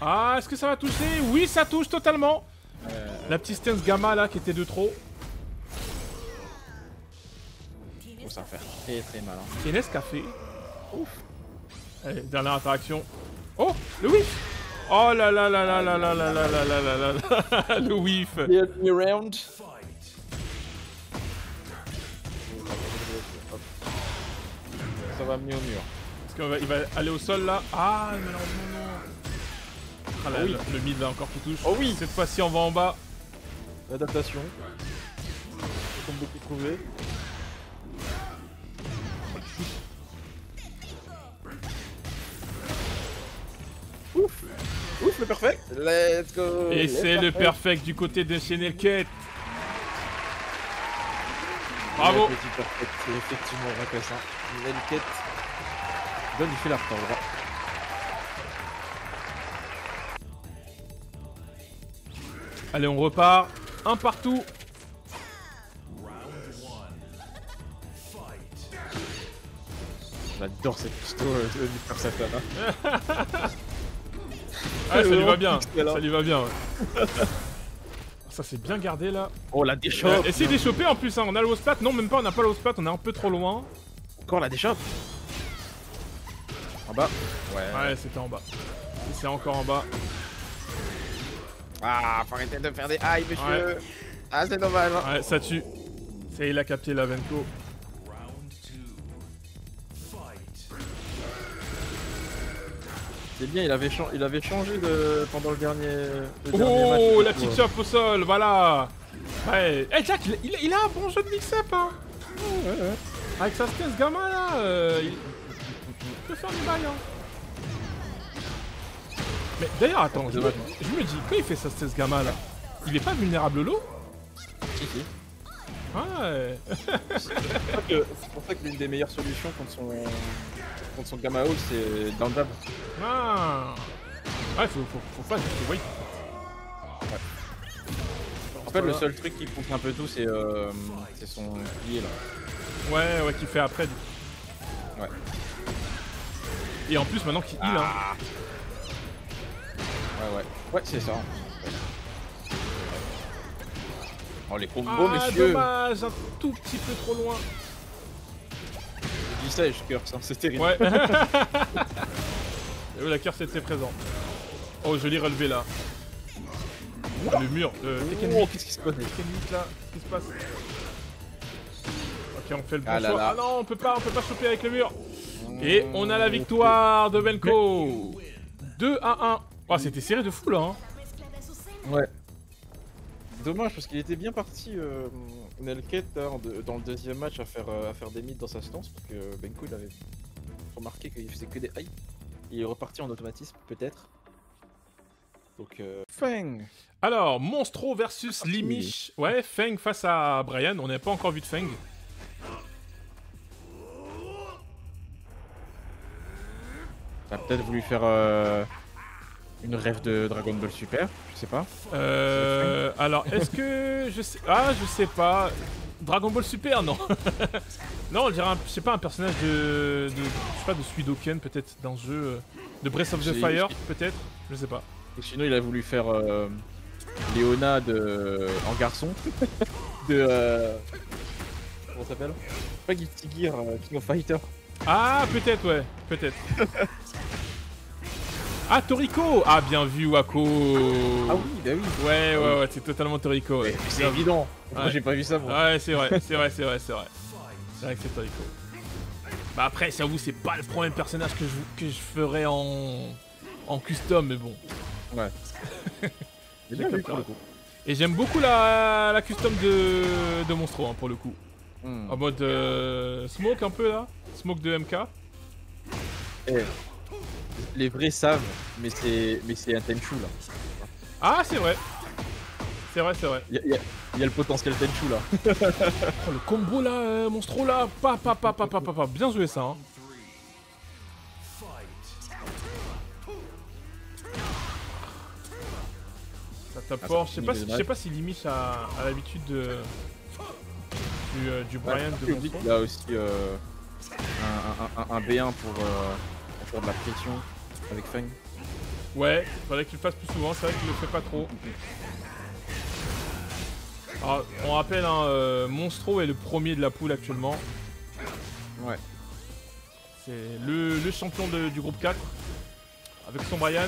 Ah, est-ce que ça va toucher Oui, ça touche totalement. Euh, La petite stance gamma là qui était de trop. faut ça faire très très mal. Hein. Tienes café. Ouf. Allez, dernière interaction. Oh, le whiff. Oh là là là là là là là là là là là là là le whiff. round. Ça va mieux au mur. Est-ce qu'il va, il va aller au sol là Ah, malheureusement non. Ah là, Oh oui. le, le mid là encore qui touche. Oh oui Cette fois-ci on va en bas. L'adaptation. Comme beaucoup trouvé. Ouf Ouf le perfect Let's go Et c'est le perfect. du côté de chez Nelket. Bravo Le petit perfect, c'est effectivement vrai que ça. Quête. Donne il fait la retard Allez, on repart. Un partout. J'adore cette pisto euh, de faire Satana. Ah, ça lui va bien. Ça lui va bien. ouais. Ça c'est bien gardé là. Oh la Euh, déchoppe essayez d'échopper en plus, hein. on a le. Non, même pas, on n'a pas le on est un peu trop loin. Encore la déchoppe En bas Ouais. Ouais, c'était en bas. C'est encore en bas. Ah, faut arrêter de faire des high, monsieur Ah, c'est dommage hein. Ouais, ça tue. C'est il a capté la Venko. Round two. Fight. C'est bien, il avait, il avait changé de... pendant le dernier, le dernier match. Oh, la trouve. petite chop au sol, voilà. Ouais. Eh, Jack, il, il- il a un bon jeu de mix-up, hein. Ouais, ouais. Avec sa stance gamin là, euh, il il peut faire du bail, hein. Mais d'ailleurs, attends, je me, je me dis, quand il fait sa stance gamin là, il est pas vulnérable au lot? Si, si. Ouais. C'est pour ça que- ça l'une des meilleures solutions contre son, contre son Gamma Hall, c'est down jab. Ah. Ouais, faut, faut, faut pas juste wait. En fait, le seul truc qui compte un peu tout, c'est euh, c'est son pied là. Ouais, ouais, qu'il fait après. Ouais. Et en plus, maintenant qu'il heal, hein. Ouais, ouais. Ouais, c'est ça. Oh, les combos, Ah, messieurs dommage, un tout petit peu trop loin. Je dis ça et je curse, hein, c'est terrible. Ouais. Et la curse était présent. Oh, joli relevé là. Ah, le mur. Euh, Oh, 8. qu'est-ce qui se passe Tekken 8 là. Qu'est-ce qui se passe Ok, on fait le bon Ah là choix. là. Ah non, on peut pas, on peut pas choper avec le mur. Et on a la victoire de Benko. 2 à 1. Oh, c'était serré de fou là. Hein. Ouais. Dommage parce qu'il était bien parti euh, Nelket dans le deuxième match à faire, euh, à faire des mythes dans sa stance parce que Benko il avait remarqué qu'il faisait que des high. Il est reparti en automatisme peut-être. Donc euh... Fang Alors, Monstro versus Limish. Ouais, Feng face à Brian. On n'a pas encore vu de Feng. T'as peut-être voulu faire euh, une rêve de Dragon Ball Super, je sais pas. Euh, alors, est-ce que je sais Ah, je sais pas. Dragon Ball Super, non. non, on dirait, un- je sais pas, un personnage de, de je sais pas, de Suidoken peut-être dans ce jeu, euh, de Breath of the Fire peut-être, je sais pas. Sinon il a voulu faire euh, Léona de... en garçon. de... Euh... Comment ça s'appelle? Pas Guilty Gear, euh, King of Fighter. Ah, peut-être, ouais. Peut-être. ah, Toriko Ah, bien vu, Wako Ah oui, bah oui. Ouais, ouais, ouais, c'est totalement Toriko, ouais. C'est évident. Moi Ouais. j'ai pas vu ça moi. Ouais, c'est vrai, c'est vrai, c'est vrai, c'est vrai. C'est vrai que c'est Toriko. Bah après, j'avoue, c'est pas le premier personnage que je, que je ferais en, en custom, mais bon. Ouais. Bien vu pour le coup. Et j'aime beaucoup la, la custom de, de Monstro, hein, pour le coup. Hmm. En mode euh, smoke un peu là. Smoke de MK. Eh, Les vrais savent, mais c'est mais c'est un Tenchu là. Ah, c'est vrai. C'est vrai, c'est vrai. Il y, a- y a- y a le potentiel Tenchu là. Oh, le combo là, euh, Monstro là. Pa, pa, pa, pa, pa, pa, pa. Bien joué ça. Hein. Ça t'apporte. Je sais pas, si- je sais pas si a, a l'habitude de. Du, euh, du Brian de Monstro. il a aussi euh, un, un- un- un B1 pour, euh, pour faire de la pression avec Fang. Ouais, faudrait qu'il le fasse plus souvent, c'est vrai qu'il le fait pas trop. Alors, on rappelle, hein, euh, Monstro est le premier de la poule actuellement. Ouais. C'est le, le champion de- du groupe 4. Avec son Brian.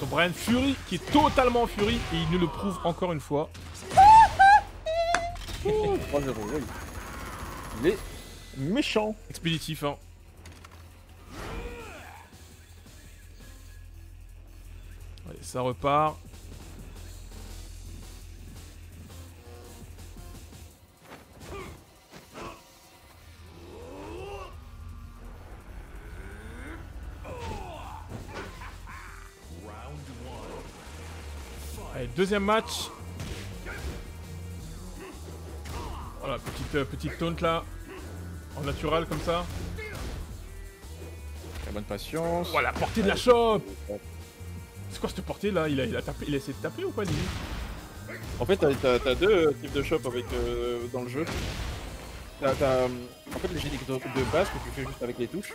Son Brian Fury, qui est totalement en Fury, et il nous le prouve encore une fois. 3-0, oui. Il est méchant. Expéditif, hein. Allez, ça repart. Allez, deuxième match. Voilà, petite, euh, petite taunt là. En natural comme ça. Très bonne patience. Voilà, portée de la chope C'est quoi cette portée là? Il a, il, a tapé, il a essayé de taper ou pas limite En fait, t'as- deux euh, types de shop avec, euh, dans le jeu. T'as t'as, euh, en fait les génériques de, de base que tu fais juste avec les touches.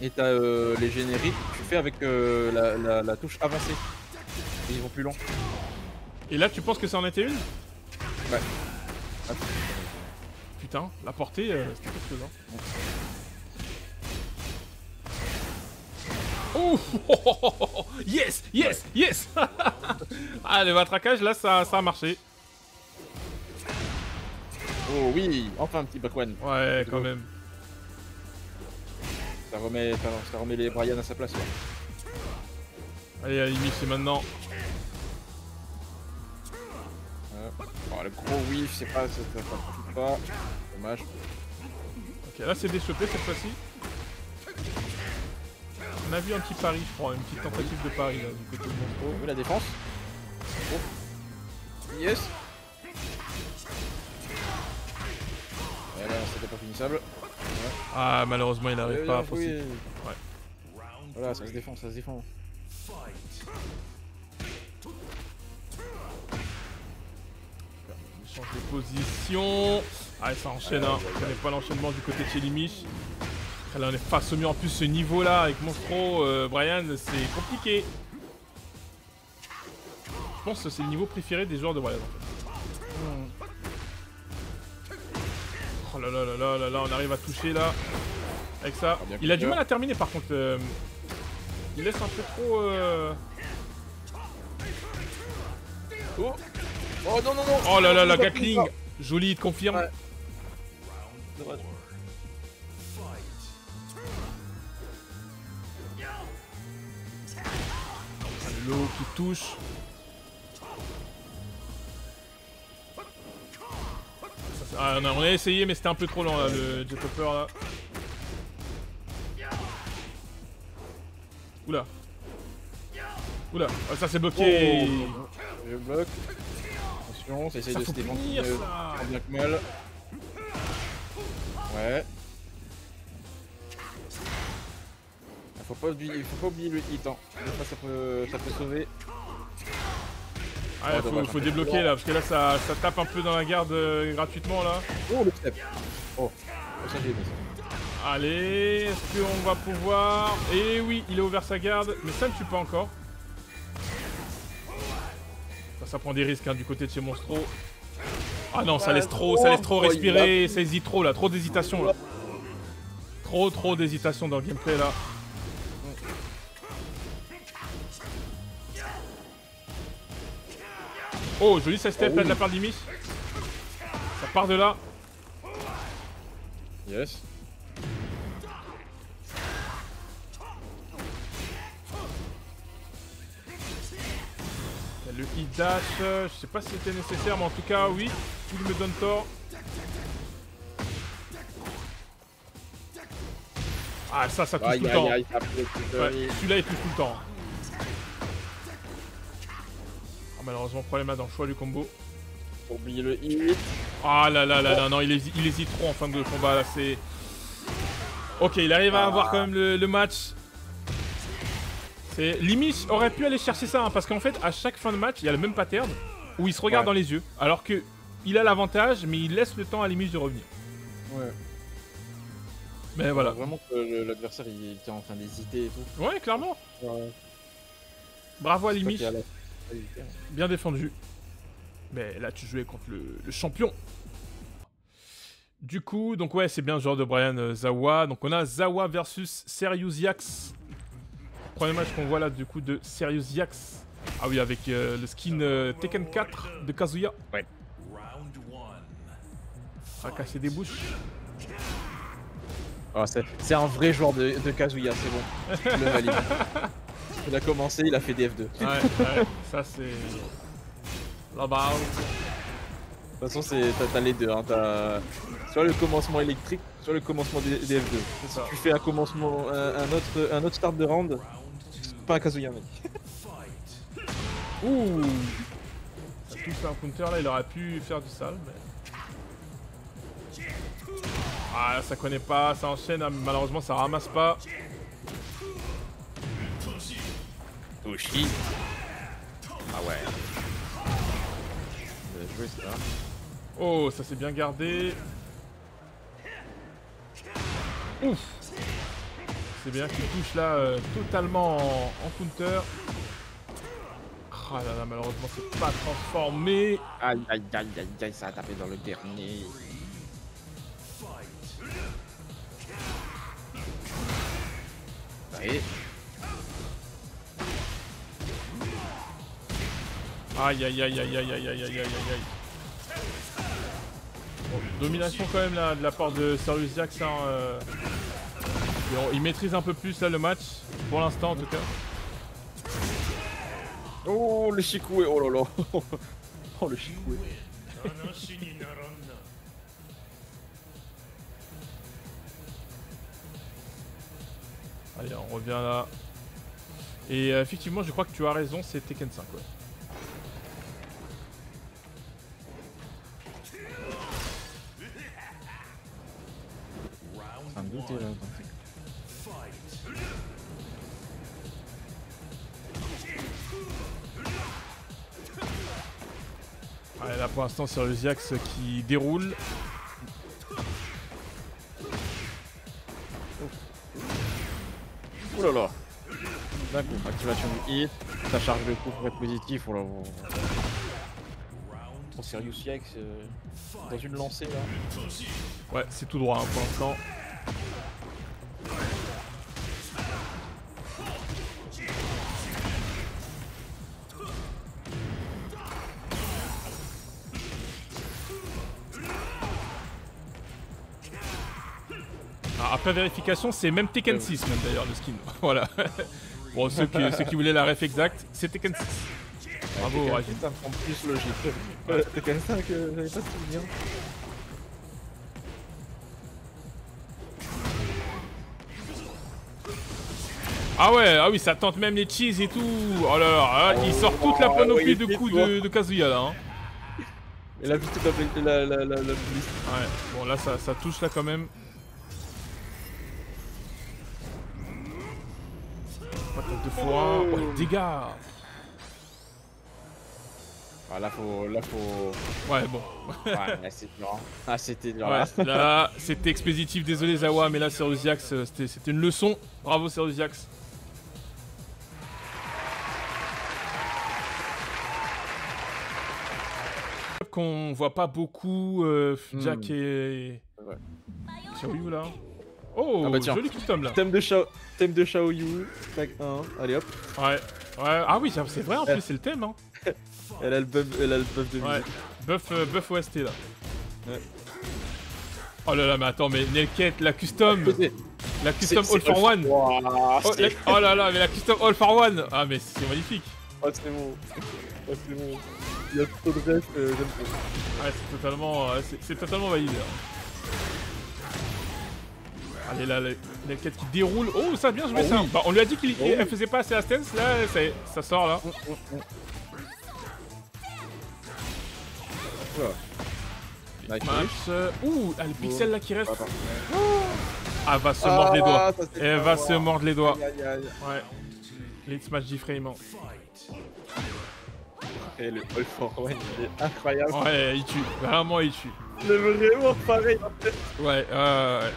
Et t'as euh, les génériques que tu fais avec euh, la, la- la touche avancée. Et ils vont plus long. Et là tu penses que ça en était une? Ouais. Putain, la portée, c'était quelque chose hein. Oh Yes Yes Yes Ah le matraquage là ça, ça a marché. Oh oui, enfin un petit back one. Ouais quand même. Ça remet, ça, remet les Brian à sa place. ouais. Allez limite c'est maintenant. Oh, le gros whiff, c'est pas, ça, pas. Dommage. Ok là c'est déchopé cette fois-ci. On a vu un petit pari je crois, une petite tentative de pari là du côté de On Monstro. a vu la défense. Oh. Yes. Là, c'était pas finissable. Ah malheureusement il n'arrive pas à oui. forcer. Voilà, ça se défend, ça se défend. Il change de position. Ah, ça enchaîne, hein. Je connais pas l'enchaînement du côté de. Après, Là, on est face au mur. En plus, ce niveau-là, avec Monstro, euh, Brian, c'est compliqué. Je pense que c'est le niveau préféré des joueurs de Brian, fait. Oh là là là là là là, on arrive à toucher, là. Avec ça. Ah, Il a du mal à terminer, par contre. euh, Il laisse un peu trop... euh, Oh Oh non, non, non Oh là là, va Gatling. Joli, il te confirme. Ouais. Le qui touche. Ah, on, a, on a essayé, mais c'était un peu trop lent là, le jet hopper là. Oula. Oula, ah, ça c'est bloqué. Oh. Je bloque. Attention, ça essaye de se défendre punir euh, bien que mal. Ouais. Faut pas oublier, faut pas oublier le hit, hein. Fois ça peut, ça peut sauver. Oh, faut, débloquer là, parce que là ça, ça tape un peu dans la garde euh, gratuitement là. Oh le step Oh, ça j'ai aimé ça. Allez, est-ce qu'on va pouvoir... Eh oui, il a ouvert sa garde, mais ça ne tue pas encore. Ça, ça prend des risques hein, du côté de chez Monstro. Ah non, ça laisse trop, ça laisse trop, respirer, ça hésite trop là, trop d'hésitation là. Trop trop d'hésitation dans le gameplay là. Oh, joli ça step là de la part d'Imis. Ça part de là. Yes. Le hit dash, euh, je sais pas si c'était nécessaire, mais en tout cas, oui, il me donne tort. Ah, ça, ça touche Aïe tout le aïe temps. Ouais, celui-là, il touche tout le temps. Malheureusement, problème là dans le choix du combo. Oublier le hit. Ah là là là là, non, il hésite, il hésite trop en fin de combat là, c'est. Ok, il arrive à avoir quand même le, le match. C'est limite aurait pu aller chercher ça hein, parce qu'en fait à chaque fin de match il y a le même pattern où il se regarde Ouais. dans les yeux alors que il a l'avantage mais il laisse le temps à Limis de revenir. Ouais. Mais voilà. Vraiment que l'adversaire il était en train d'hésiter et tout. Ouais clairement. Ouais. Bravo à C'est bien défendu. Mais là tu jouais contre le, le champion. Du coup, donc ouais, c'est bien le genre de Brian euh, Zawa. Donc on a Zawa versus Serious Yax. Premier match qu'on voit là du coup de Serious Yax. Ah oui, avec euh, le skin euh, Tekken 4 de Kazuya. Round one. À casser des bouches. Ah, c'est c'est un vrai joueur de, de Kazuya, c'est bon. Je le valide. Il a commencé, il a fait DF2. De Ouais, ouais, ça c'est. La base. toute façon, c'est- t'as les deux. Hein. T'as soit le commencement électrique, soit le commencement des DF2. C'est ça. Tu fais un commencement, un, un autre, un autre start de round, pas un Kazuya, mec. Ouh Ça touche un counter là, il aurait pu faire du sale, mais. Ah là, ça connaît pas, ça enchaîne, hein, malheureusement ça ramasse pas. Toshi. Ah ouais. Bien joué, ça. Oh, ça s'est bien gardé. Ouf C'est bien qu'il touche là euh, totalement en, en counter. Ah là là, malheureusement c'est pas transformé. Aïe aïe aïe aïe aïe, ça a tapé dans le dernier. Allez. Aïe aïe aïe aïe aïe aïe aïe aïe aïe aïe aïe. Bon, domination quand même là, de la part de Serious Jax. hein, euh. Il maîtrise un peu plus là le match, pour l'instant en tout cas. Oh le chikoué, oh là là. Oh le chikoué. Allez, on revient là. Et euh, effectivement, je crois que tu as raison, c'est Tekken 5. Ouais. Allez, là pour l'instant, Serious Jax qui déroule. Oh là là. D'un coup, activation du hit, ça charge le coup pour être positif. Oh là là. Pour Yax, euh, dans une lancée là. Ouais, c'est tout droit hein, pour l'instant. Vérification, c'est même Tekken 6 même d'ailleurs le skin. voilà. bon, ceux qui, ceux qui voulaient la ref exacte, c'est Tekken 6. Bravo, Tekken Rajin. 5, Ça me semble plus logique. Tekken 5, euh, j'avais pas de souvenir. Ah ouais, ah oui, ça tente même les cheese et tout. Oh là là, ah, il sort toute la Oh, panoplie de coups de, de Kazuya là. Hein. Et la avec la, la, la, la, la. Ouais, bon là ça, ça touche là quand même. Patate de forain. Oh, les dégâts Ah là faut. Là faut. Ouais, bon. Ouais, là c'est dur. hein. Ah c'était dur Ouais, là. c'était expéditif, désolé Zawa, mais là, Serusiax, euh, c'était une leçon. Bravo, Serusiax. Qu'on voit pas beaucoup, euh, Hmm. Jack et. Ouais. Shiryu là. Oh, Ah bah tiens. joli custom là. Thème de Shao, thème de Xiaoyu, tag 1, allez hop. Ouais, ouais. Ah oui, c'est vrai en plus, c'est le thème. Hein. Elle a le buff, elle a le buff de Ouais. musique. Buff, euh, buff OST là. Ouais. Oh là là, mais attends, mais Nelket, la custom, la custom all for one. Oh, la- oh là là, mais la custom all for one. Ah mais c'est magnifique. oh, c'est bon. Oh, c'est bon. Il y a trop de rêves, euh, j'aime trop. Ouais, c'est totalement, euh, c'est- totalement valide. Allez là, le- Nelket qui déroule. Oh, ça a bien joué Oh ça. oui. Bah, on lui a dit qu'il Oh oui. elle faisait pas assez la stance. Là, ça, ça sort là. Voilà. Nice. Match. Ouh, ah, le pixel là qui reste. Ah, elle va se mordre les doigts. Ah, c'est Elle va se mordre les doigts. Ouais. Les smash D-frame. hein. Et le All for One, il est incroyable. Ouais, il tue. Vraiment, il tue. Il est vraiment pareil. Ouais, ouais, ouais.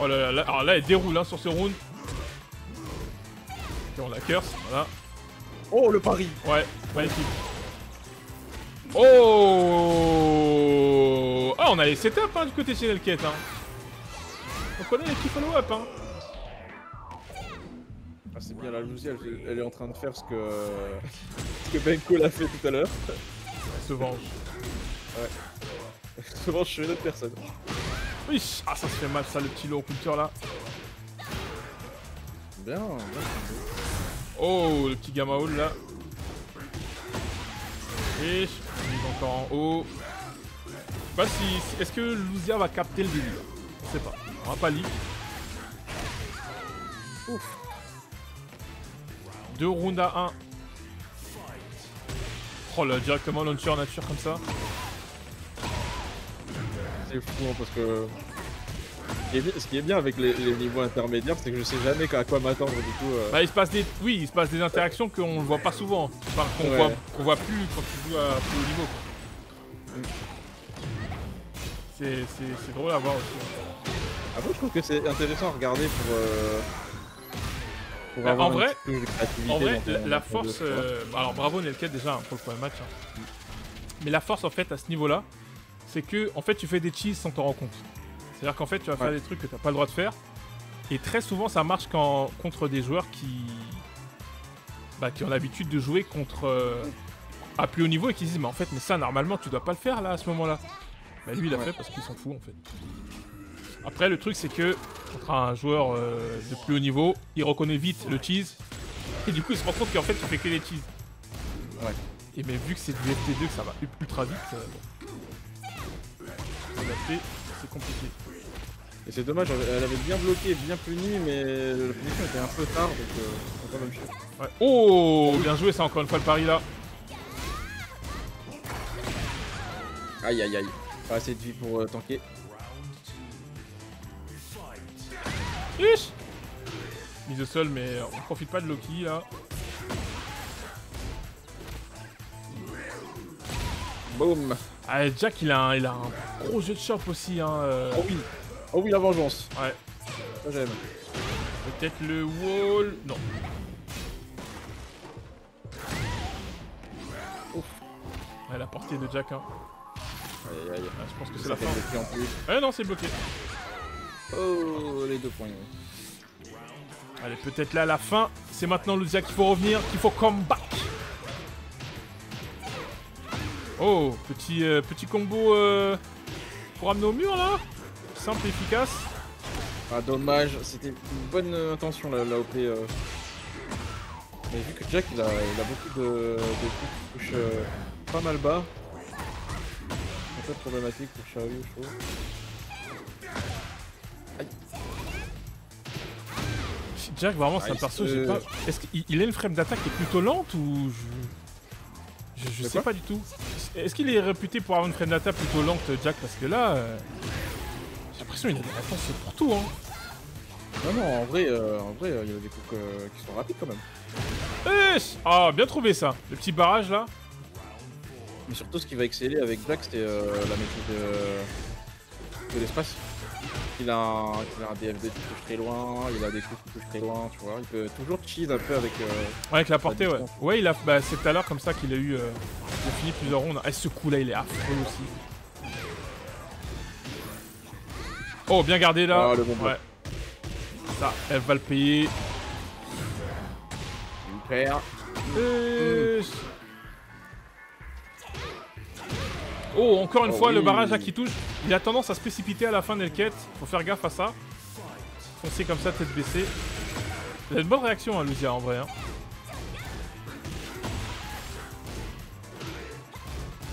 Oh là là, là, alors là, elle déroule hein, sur ce round. Ok, on la curse, voilà. Oh, le pari. Ouais, magnifique. Oh Ah, on a les setups hein, du côté de chez Nelket. Hein. On connaît les petits follow-up. Hein. Ah, c'est bien, la Lucy, elle, elle est en train de faire ce que, ce que Benko l'a fait tout à l'heure. Elle se venge. Souvent, je suis une autre personne. Ah, ça se fait mal, ça, le petit lot culture là. Bien. Oh, le petit gamma hall là. Et on est encore en haut. Je sais pas si. Est-ce que Luzia va capter le début? Je sais pas. On va pas leak. Ouf. Deux rounds à 1. Oh là, directement launcher nature comme ça. C'est fou hein, parce que. Ce qui est bien, ce qui est bien avec les, les niveaux intermédiaires, c'est que je sais jamais à quoi m'attendre du coup. euh. Bah, il se passe des. Oui, il se passe des interactions qu'on ne voit pas souvent. Enfin, qu'on Ouais. voit, qu'on voit plus quand tu joues à plus haut niveau. quoi. C'est, drôle à voir aussi. hein. Après, je trouve que c'est intéressant à regarder pour. euh, pour Bah, avoir en vrai- de En vrai, la, force. euh, bah alors bravo Nelket déjà hein, pour le premier match. hein. Mais la force en fait à ce niveau-là, c'est que en fait tu fais des cheese sans t'en rendre compte. C'est-à-dire qu'en fait tu vas faire Ouais. des trucs que t'as pas le droit de faire. Et très souvent ça marche quand contre des joueurs qui. Bah, qui ont l'habitude de jouer contre. euh, à plus haut niveau et qui se disent mais en fait mais ça normalement tu dois pas le faire là à ce moment-là. Bah lui il a Ouais. fait parce qu'il s'en fout en fait. Après le truc c'est que contre un joueur euh, de plus haut niveau, il reconnaît vite le cheese et du coup, il se rend compte qu'en fait, tu fais que des cheese. Ouais. Et mais vu que c'est du FT2, que ça va ultra vite, euh, bon. C'est compliqué. Et c'est dommage, elle avait bien bloqué, bien puni, mais la punition était un peu tard, donc euh, c'est quand même chiant. Ouais. Oh, bien joué, ça encore une fois le pari là. Aïe aïe aïe. Pas assez de vie pour euh, tanker. Mise au sol, mais on profite pas de Loki là. Boum Ah, Jack, il a un, il a un gros jeu de shop aussi. Hein, euh. Oh oui Oh oui, la vengeance Ouais. Ça j'aime. Peut-être le wall. Non. Ouf. Ouais, la portée de Jack. Hein. Aïe aïe aïe. Ouais, je pense que c'est la fin. en plus. Ouais, non, c'est bloqué. Oh, les deux points. ouais. Allez, peut-être là, la fin. C'est maintenant Luzia qu'il faut revenir, qu'il faut come back. Oh, petit, euh, petit combo euh, pour amener au mur là. Simple et efficace. Ah dommage, c'était une bonne euh, intention la, la OP. euh. Mais vu que Jack il a, il a beaucoup de, de coups qui touchent euh, pas mal bas, c'est un peu problématique pour Xiaoyu, je trouve. Jack, vraiment, c'est un perso, j'ai pas. Est-ce qu'il il a une frame d'attaque qui est plutôt lente ou. Je, je, sais pas du tout. Est-ce qu'il est réputé pour avoir une frame d'attaque plutôt lente, Jack? Parce que là. euh, J'ai l'impression qu'il a des réponses pour tout, hein. Non non, en vrai, euh, en vrai, euh, il y a des coups euh, qui sont rapides quand même. Eh, Ah, bien trouvé ça. Le petit barrage là. Mais surtout, ce qui va exceller avec Jack, c'est euh, la maîtrise de, de l'espace qu'il a, un, qu a un DFD qui touche très loin, il a des coups qui touchent très loin, tu vois. Il peut toujours cheese un peu avec. Euh, avec la portée, ouais. Ouais, il a, bah, c'est tout à l'heure comme ça qu'il a eu. Euh, il a fini plusieurs rondes. Ah, ce coup-là, il est affreux aussi. Oh, bien gardé là. Ah, le bon ouais. Ça, elle va le payer. Super. Et... Mmh. Oh, encore une Oh fois, le barrage là qui touche. Il a tendance à se précipiter à la fin des quêtes. Faut faire gaffe à ça. Foncer comme ça, tête baissée. Il a une bonne réaction, hein, Lucia, en vrai. hein.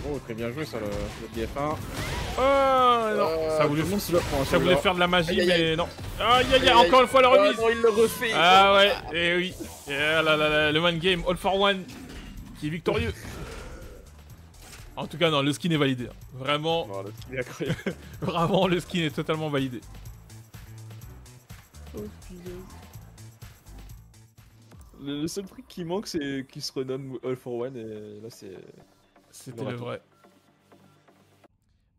Oh, très bien joué ça, le, le BF1. Ah, non. Euh, ça voulait, tout le monde se le prend, ça celui-là. voulait faire de la magie, Aïe, mais aïe. non. Aïe, aïe, aïe, encore une fois la Ah, remise. non, il le refait. Ah ouais, et oui. Et ah là là là, le one game, all for one, qui est victorieux. En tout cas, non, le skin est validé. hein. Vraiment, Oh, le- il est incroyable. vraiment, le skin est totalement validé. Le, le seul truc qui manque, c'est qu'il se renomme All for One, et là, c'est. C'était Le vrai.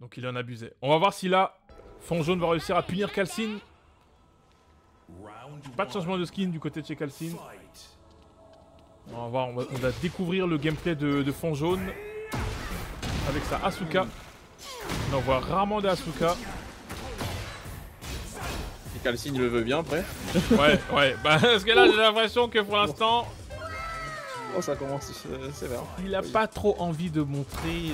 Donc il en abusait. On va voir si là, Fond Jaune va réussir à punir Calcine. Pas de changement de skin du côté de chez Calcine. On va voir, on va, on va découvrir le gameplay de, de Fond Jaune. Avec sa Asuka. On en voit rarement de Asuka. Et Calcine, le veut bien après. Ouais, ouais. Bah, parce que là, j'ai l'impression que pour l'instant, Oh, ça commence sévère. il a pas trop envie de montrer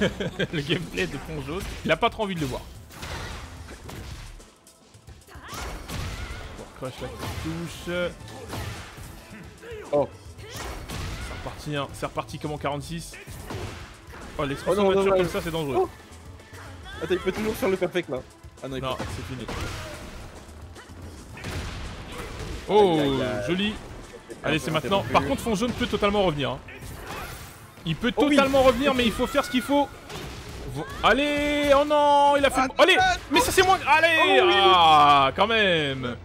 euh, le gameplay de Jaune. Il a pas trop envie de le voir. Bon, crush qui touche. Oh. C'est reparti, hein. C'est reparti comme en 46. Oh, l'expression Oh nature non, comme ça, c'est dangereux. Oh. Attends, il peut toujours faire le perfect là. Ah non, il Non, c'est fini. Oh, joli. Allez, c'est maintenant. Par contre, Fond Jaune peut totalement revenir. hein. Il peut Oh oui. totalement revenir, mais il faut faire ce qu'il faut. Allez, oh non, il a fait. Ah, Allez, mais ça c'est moins. Allez, Oh oui. ah, quand même.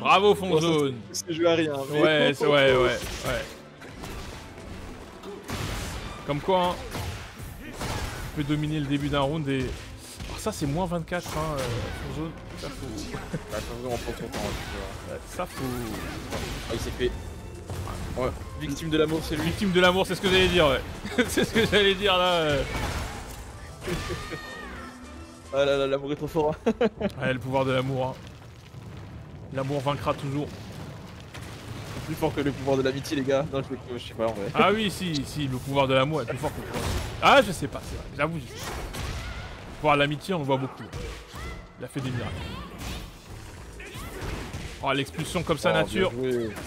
Bravo, Fond Bon, Jaune. c'est- joué à rien. mais- Ouais, c'est ouais, ouais, ouais. Comme quoi, hein, on peut dominer le début d'un round et. Ah, ça c'est moins 24, hein, euh. Ça faut. Faut vraiment prendre son temps, hein, tu vois. ouais, Ça faut. Ah, il s'est fait. Ouais, victime de l'amour, c'est lui. Victime de l'amour, c'est ce que j'allais dire, ouais. c'est ce que j'allais dire là. euh. Ah là là, l'amour est trop fort. hein. Ouais, le pouvoir de l'amour. hein. L'amour vaincra toujours. Plus fort que le pouvoir de l'amitié, les gars. Non, je, je sais pas en vrai. Ah oui, si, si, le pouvoir de l'amour est plus fort que le pouvoir. de- Ah, je sais pas, c'est vrai. J'avoue, je sais pas. Le pouvoir de l'amitié, on le voit beaucoup. Il a fait des miracles. Oh, l'expulsion comme ça, Oh, nature.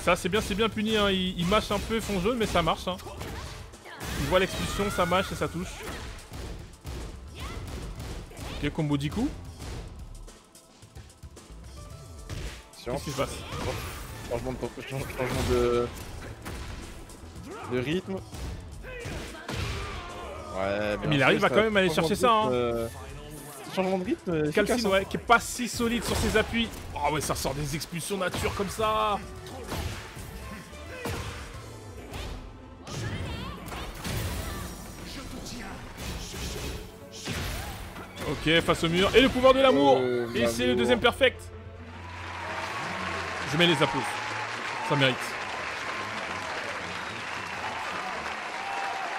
Ça, c'est bien, c'est bien puni. Hein. Il, il mâche un peu fond jaune, mais ça marche. Hein. Il voit l'expulsion, ça mâche et ça touche. Ok, combo Diku. Attention, Qu'est-ce qui se passe? Changement de, changement de, de rythme. Ouais, Mais il arrive à ça. quand même aller chercher ça, hein. rythme, euh, Changement de rythme. euh, Calcine, hein. ouais, qui est pas si solide sur ses appuis. Oh ouais, ça sort des expulsions nature comme ça. Ok, face au mur. Et le pouvoir de l'amour. Oh, Et c'est le deuxième perfect. Je mets les applaudissements. Ça mérite.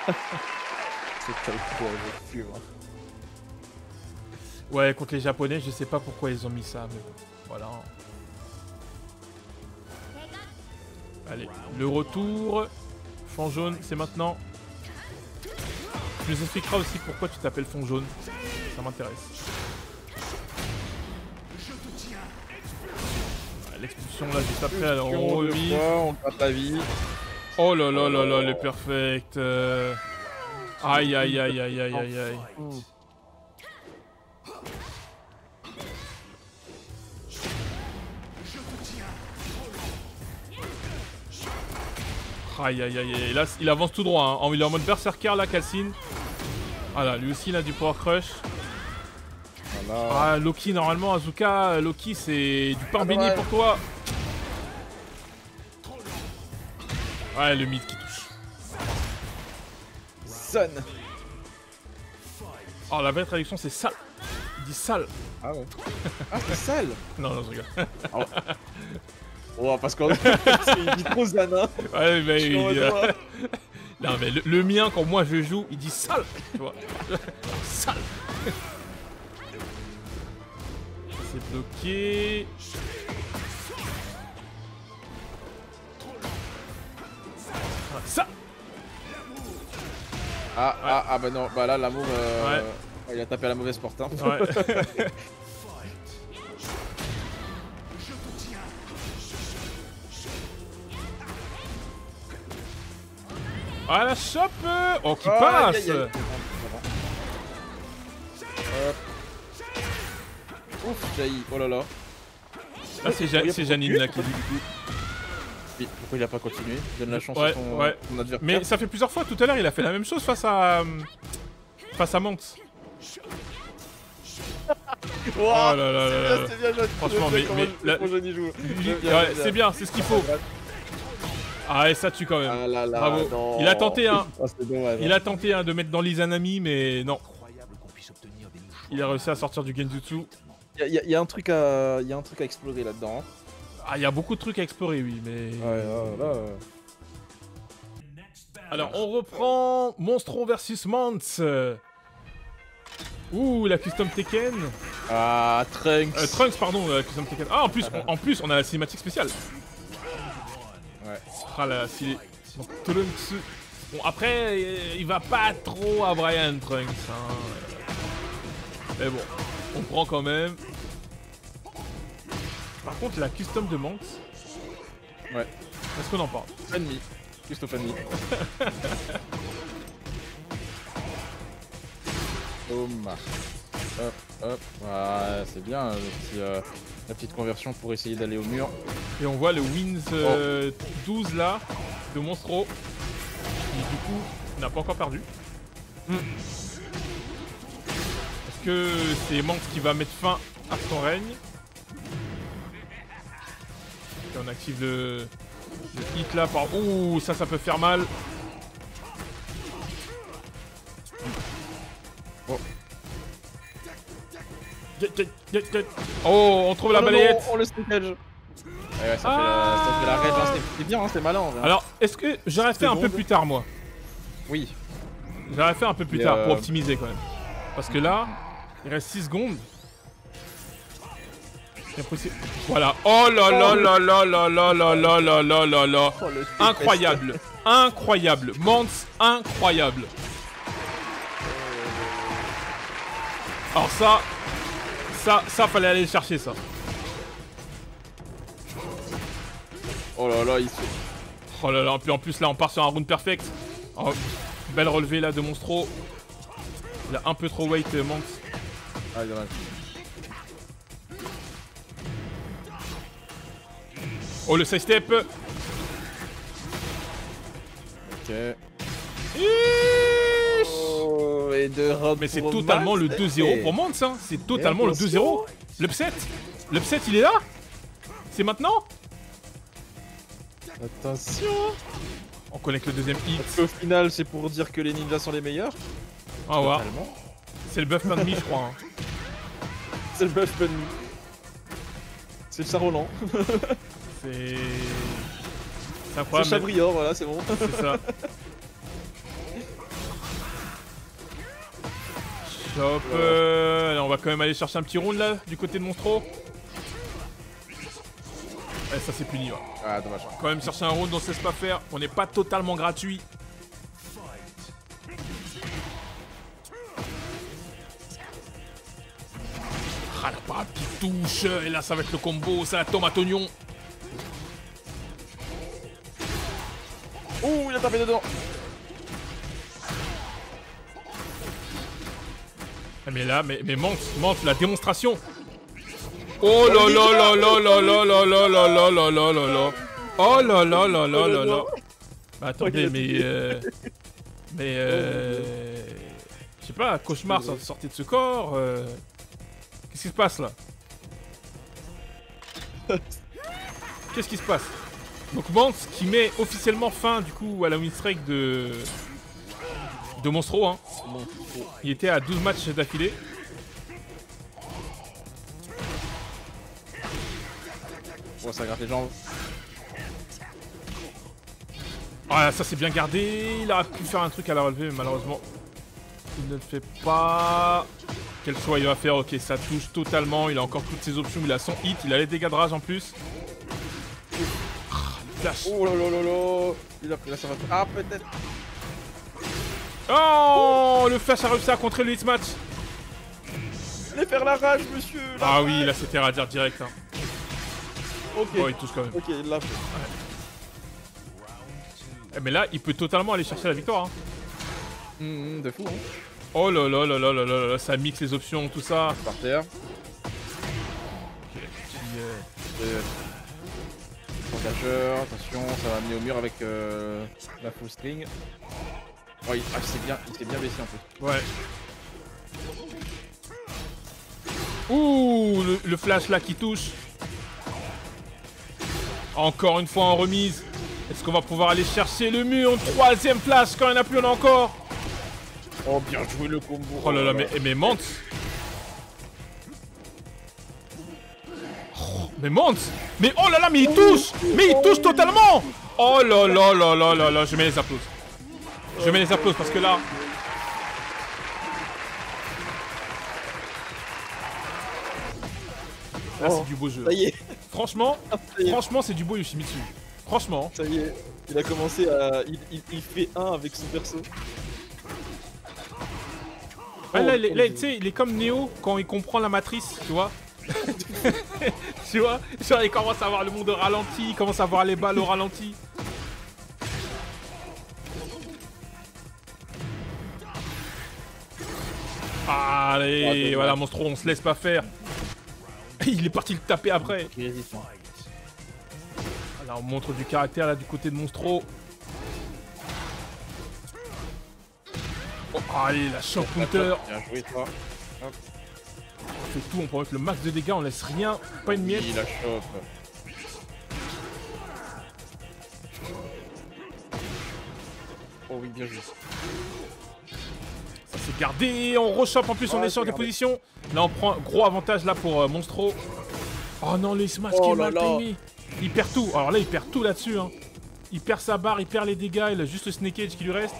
C'est hein. Ouais, contre les japonais, je sais pas pourquoi ils ont mis ça, mais bon, voilà. Allez, le retour. Fond jaune, c'est maintenant. Tu nous expliqueras aussi pourquoi tu t'appelles fond jaune. Ça m'intéresse. L'expulsion là juste après, alors on fois, On gratte la vie. Oh là là là là, le perfect. Aïe aïe aïe aïe aïe aïe aïe. Aïe aïe aïe aïe. Là, il avance tout droit. Hein. Il est en mode berserker là, Calcine. Voilà, lui aussi il a du power crush. Voilà. Ah, Loki, normalement, Azuka, Loki, c'est du pain Ah, béni ouais. pour toi. Ouais, le mid qui touche. Son. Oh, la vraie traduction, c'est sale. Il dit sale. Ah ouais. Ah, c'est sale. Non, non, je rigole. Oh, parce qu'on il dit trop Zan, hein. Ouais, mais il dit- ouais. Non, mais le, le mien, quand moi je joue, il dit sale. Tu vois Sale. C'est bloqué. Ah, Ça Ah, ah, ah, bah non, bah là, l'amour, euh, Ouais. il a tapé à la mauvaise porte. Hein. Ouais. Ah la chope euh, Oh qui passe. Ouf, jaillit, oh là là. Là c'est Ja- Oh, Janine là qui dit. Oui, Pourquoi il a pas continué? Donne la chance Ouais, à ton, ouais. adversaire. Mais ça fait plusieurs fois tout à l'heure il a fait la même chose face à... euh, Face à Mance. Oh là là là là bien, Johnny. Franchement, mais- la- Bien, ouais, bien, c'est bien, c'est ce qu'il faut. Ah et ça tue quand même. Ah là là, Bravo. non. Il a tenté hein. Ah, c'est dommage. Il a tenté hein, de mettre dans l'Izanami mais non. Il a réussi à sortir du Genjutsu. Il y, a- y y un truc à, il y a un truc à explorer là-dedans. Ah il y a beaucoup de trucs à explorer oui mais... Ouais, là, là, Alors, on reprend Monstro versus Mance. Ouh, la custom Tekken. Ah, Trunks. Euh, Trunks, pardon, la custom Tekken. Ah, en plus, on, en plus, on a la cinématique spéciale. Ouais. Ah est... donc, Trunks. Bon, après, il va pas trop à Brian Trunks. hein. Mais bon, on prend quand même. Par contre, la custom de Mance, Ouais. est-ce qu'on en parle Ennemi. Christophe Ennemi. Boum. Hop, hop. Ouais, c'est bien le petit, euh, la petite conversion pour essayer d'aller au mur. Et on voit le Wins euh, 12 là, de Monstro, qui du coup n'a pas encore perdu. Est-ce que c'est Manx qui va mettre fin à son règne Et on active le, le hit là par... Ouh, ça, ça peut faire mal. Oh. Get, get, get, get. Oh, on trouve la Oh non, balayette non, Oh, le stickage. Ouais, ouais, ça, Ah. fait la, ça fait la raid, hein, c'était bien, hein, c'était malin en vrai. Alors, est-ce que j'aurais fait un peu plus tard, moi? Oui. J'aurais fait un peu plus tard pour euh, optimiser quand même. Parce que là, il reste 6 secondes. Voilà. Oh là là là là là là là là là là là là. Oh, le Incroyable. Incroyable. Mance, incroyable. Alors ça, ça, ça fallait aller le chercher ça. Oh là là, il se... Oh là là, puis en plus là on part sur un round perfect. Oh, belle relevée là de Monstro. Il a un peu trop weight euh, Mance. Ah. Oh, le side step Ok. Oh, et deux Mais c'est totalement le 2-0 pour Mons, hein. C'est totalement le 2-0. L'upset L'upset, il est là C'est maintenant Attention On connecte le deuxième hit. Au final, c'est pour dire que les ninjas sont les meilleurs. Au revoir. C'est le buff de demi, je crois. C'est le buff de. C'est le Saint-Roland. C'est... C'est C'est incroyable. mais- Chabrior, voilà, c'est bon. C'est ça. Chop. euh, allez, on va quand même aller chercher un petit round là, du côté de Monstro. Ouais, ça c'est puni. ouais. Ah, dommage. Quand même chercher un round, on sait pas faire. On n'est pas totalement gratuit. Ah, la petite touche. Et là, ça va être le combo. Ça, tomate oignon. Ouh, il a tapé dedans. Ah, mais là, mais, mais Mante, Mante, la démonstration. Oh là là là là là là là là là là là là là là. Oh là là là là là là. Bah, attendez, mais euh, mais euh, je sais pas, cauchemar sort- sorti de ce corps. euh, Qu'est-ce qui se passe là Qu'est-ce qui se passe Donc Mante qui met officiellement fin du coup à la win streak de de Monstro hein. Oh. Il était à 12 matchs d'affilée. Bon, ça gratte les jambes. Ah, ça c'est bien gardé. Il aurait pu faire un truc à la relever, mais malheureusement, il ne le fait pas. Quel choix il va faire Ok, ça touche totalement. Il a encore toutes ses options. Il a son hit. Il a les dégâts de rage en plus. Oh là là là là Il a pris la savate. Ah, peut-être Oh Le flash a réussi à contrer le hitmatch. Allez faire la rage, monsieur la Ah rage. oui, là c'était Radir direct. Hein. Ok. Oh, il touche quand même. Ok, il l'a fait. Eh, mais là, il peut totalement aller chercher la victoire. hein. Hum, hum, de fou, hein. Oh là là là là là là là, ça mixe les options, tout ça. Par terre. Ok, petit, euh, Attention, ça va amener au mur avec euh, la full string. Oh, il, ah, il bien, il s'est bien baissé un peu. Ouais. Ouh, le, le flash là qui touche. Encore une fois en remise. Est-ce qu'on va pouvoir aller chercher le mur? Troisième flash, quand il n'y en a plus, on a encore. Oh, bien joué le combo. Oh là là, mais, mais Mance Oh, Mais Mance Mais oh là là, mais il touche Mais il touche totalement Oh là là là là là là, je mets les applaudissements. Je mets les applaudissements parce que là... Là, Oh, c'est du beau jeu. Ça y est, Franchement, est, franchement, c'est du beau Yoshimitsu. Franchement. ça y est. Il a commencé à. Il, il, il fait un avec son perso. Ouais, là, Oh, oh, là, je- tu sais, il est comme Neo quand il comprend la matrice, tu vois. tu vois Genre, il commence à voir le monde au ralenti, il commence à voir les balles au ralenti. Allez, Ah, voilà, Monstro, on se laisse pas faire. Il est parti le taper après. Là, on montre du caractère là du côté de Monstro. Oh, allez, la shock counter. Bien joué, toi. On fait tout, on peut mettre le max de dégâts, on laisse rien, pas une miette. Il la chope. Oh oui, bien joué. Ça s'est gardé, on rechoppe en plus, on est sur des positions. Là, on prend un gros avantage là pour euh, Monstro. Oh non, le smash Oh qui est là mal timé. Il perd tout. Alors là, il perd tout là-dessus. Hein. Il perd sa barre, il perd les dégâts, il a juste le snake edge qui lui reste.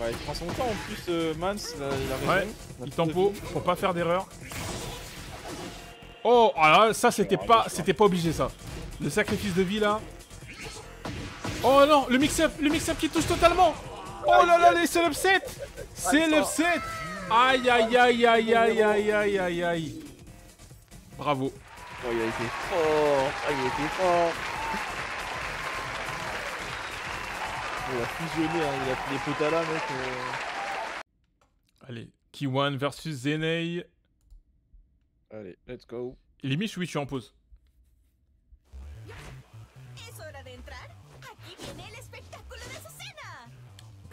Ouais, il prend son temps en plus, euh, Mans, il a, il a raison. Ouais, a Il tempo pour pas faire d'erreur. Oh, alors là, ça c'était pas, c'était pas obligé ça. Le sacrifice de vie là. Oh non, le mix-up, le mix-up qui touche totalement. Oh là là, les- c'est l'upset. C'est l'upset. Aïe aïe aïe aïe aïe aïe aïe aïe aïe. Bravo. Oh, il a été fort. Ah, il a été fort. Il a fusionné, hein. il a pris les potes à la mec. euh. Allez, Kiwan versus Zenei. Allez, let's go. Et Mich, oui, je suis en pause.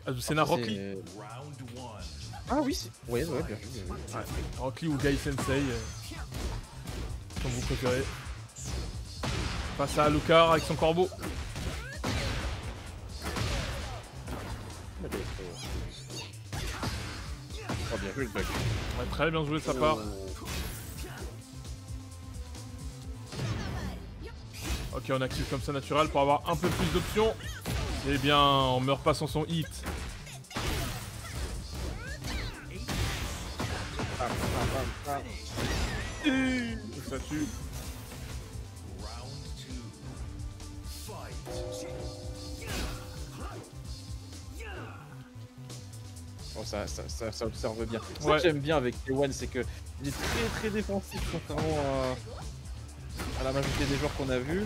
Azucena. Azucena Rock Lee. One. Ah oui, c'est... Ouais, ouais, bien. Ouais, Rock Lee ou Gai Sensei. euh, comme vous préférez. Face à Alucard avec son corbeau. Oh, bien joué le bug. Ouais, très bien joué de sa part. Ok, on active comme ça naturel pour avoir un peu plus d'options. Eh bien, on meurt pas sans son hit. Ah, ah, ah, ah. Ça tue. Ça, ça, ça, ça observe bien. C'est ça Ouais. que j'aime bien avec K1, c'est que il est très très défensif contrairement à, à la majorité des joueurs qu'on a vus.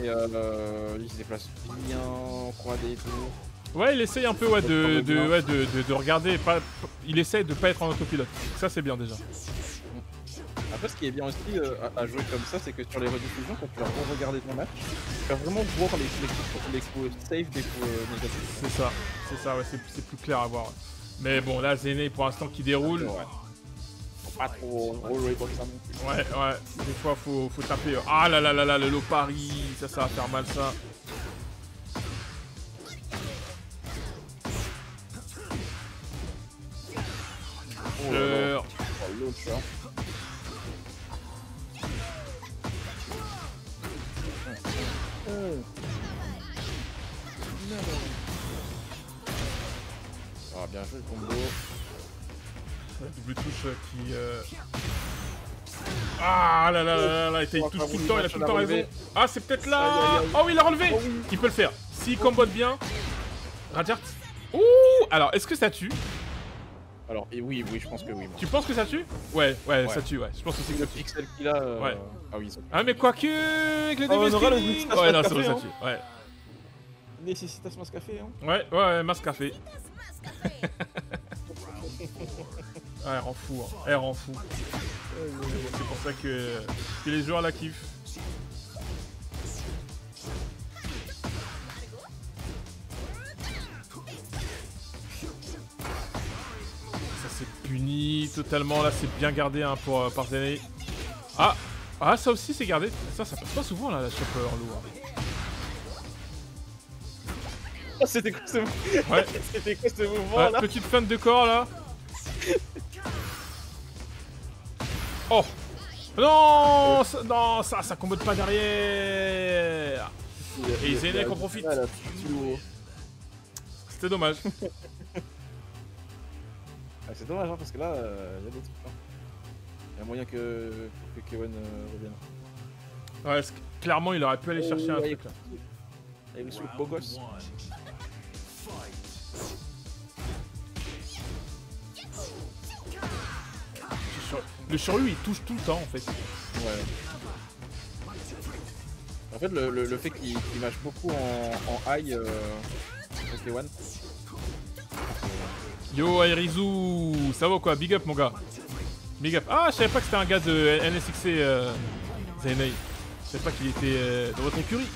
Et euh, il se déplace bien en 3D et tout. Ouais, il essaye un peu ouais, de, de, ouais, de, de- de regarder. Pas, il essaye de pas être en autopilote. Ça, c'est bien déjà. Après, ce qui est bien aussi euh, à, à jouer comme ça, c'est que sur les rediffusions, quand tu vas regarder ton match, tu vas vraiment voir les, les, les coups safe des coups euh, négatifs. C'est ça. C'est ça, ouais, c'est c'est plus clair à voir. Mais bon, là, Zéné pour l'instant qui déroule. Ouais. Faut pas trop comme ça non. Ouais, ouais, des fois faut, faut taper. Ah là là là là, le lot Paris, ça, ça va faire mal ça. Oh. Ah, bien joué le combo. La double touche euh, qui. euh, Ah là là là là là, il touche tout le temps, il a tout le temps raison. Ah, c'est peut-être là. Oh oui, il a relevé Oh. Il peut le faire. S'il combote bien. Radiart. Ouh Alors, est-ce que ça tue? Alors, et oui, oui, je pense que oui. moi. Tu penses que ça tue? Ouais, ouais, Ouais. ça tue, ouais. Je pense aussi que Le ça tue. pixel qu'il a. euh, Ouais. Ah oui, ça- Ah, mais quoique. Avec le Oh, aura le Ouais, non, c'est vrai, ça hein. tue. Ouais, Necessitas Mascafé, hein. ouais, ouais, ouais, masque café. Ah, elle rend fou, hein. Elle rend fou. C'est pour ça que, les joueurs la kiffent. Puni totalement, là c'est bien gardé hein, pour euh. Ah Ah ça aussi c'est gardé. Ça ça passe pas souvent là la chope euh, en lourd. Oh, c'était quoi ce mouvement Ouais. C'était quoi ce mouvement Ouais, là petite feinte de corps là. Oh Non ça, Non, ça, ça combote pas derrière Et Zenek en profite. C'était dommage. Ah, c'est dommage, hein, parce que là, il y a des trucs. hein. Il y a moyen que, que Kewen euh, revienne. Ouais, parce que clairement il aurait pu aller chercher un Oh, ouais. truc là. Le beau gosse. One. Sur- Le sur lui il touche tout le temps en fait. Ouais. En fait, le, le, le fait qu'il qu'il mâche beaucoup en, en high, euh, Kewen. Yo Airizu, ça va quoi? Big up mon gars. Big up. Ah, je savais pas que c'était un gars de NSXC euh. Je savais pas qu'il était euh, dans votre écurie.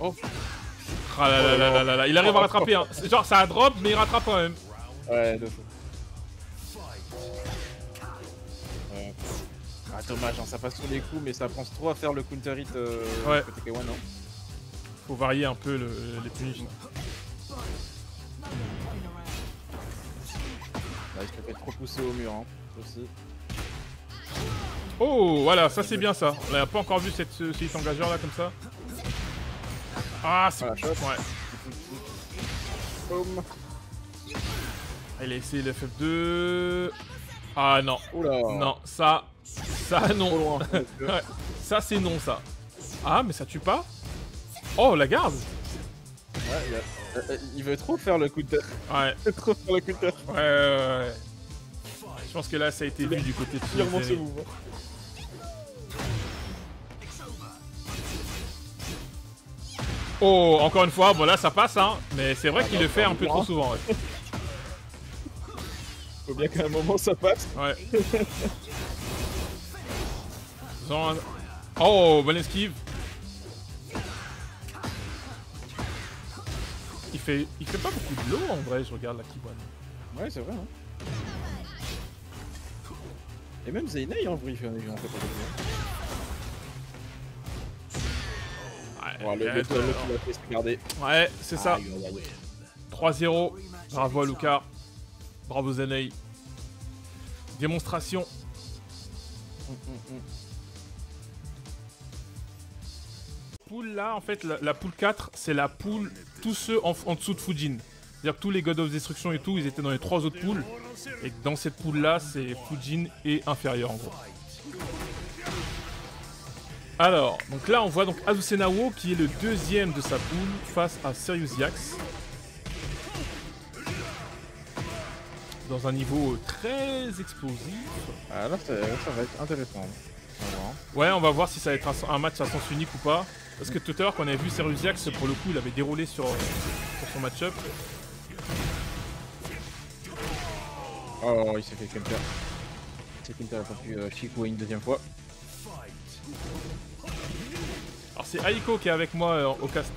Oh. Ah là là là là là là, il arrive à rattraper. Hein. Genre ça drop mais il rattrape quand même. Ouais, de dommage, hein, ça passe sur les coups, mais ça pense trop à faire le counter hit euh, Ouais. côté Kewen. Hein. Faut varier un peu le- les punitions. Là, il se fait trop pousser au mur hein, aussi. Oh voilà, ça c'est bien ça. On n'a pas encore vu cette, ce, cet engageur là comme ça. Ah c'est Voilà, shot. ouais. Ah, Il a essayé le FF2. Ah non, Oula. non, ça, ça Trop non. loin. Ouais, ça c'est non ça. Ah mais ça tue pas Oh la garde Ouais, il, a- euh, il veut trop faire le counter. Ouais, Il veut trop faire le counter. ouais, ouais, ouais, ouais. Je pense que là ça a été vu du côté de Purement ce Thierry. mouvement. Oh, encore une fois, bon là ça passe hein, mais c'est vrai qu'il le fait un peu trop souvent. Ouais. Faut bien qu'à un moment ça passe. Ouais. Un- Oh, bonne esquive. Il fait, il fait pas beaucoup de l'eau en vrai, je regarde la Kibane. Ouais, c'est vrai. Hein. Et même Zaynai en vrai, il fait, en fait pas beaucoup. Ouais, le, fait, c'est garder. ouais, c'est ça. Aïe, aïe, aïe. 3-0. Bravo à Luca. Bravo Zenei. Démonstration. Hum, hum, Poule là, en fait, la, la poule 4, c'est la poule, tous ceux en, en dessous de Fujin. C'est-à-dire que tous les God of Destruction et tout, ils étaient dans les trois autres poules. Et dans cette poule là, c'est Fujin et inférieur en gros. Alors, donc là on voit donc Azusenawo qui est le deuxième de sa poule face à Sirius Yax. Dans un niveau euh, très explosif. Ah, là, ça, va être intéressant. On va voir. Ouais, on va voir si ça va être un, un match à sens unique ou pas. Parce que tout à l'heure, quand on avait vu Serusiax, pour le coup, il avait déroulé sur, sur son match-up. Oh, il s'est fait counter. C'est counter, il a pas pu euh, une deuxième fois. Alors, c'est Aiko qui est avec moi euh, au cast.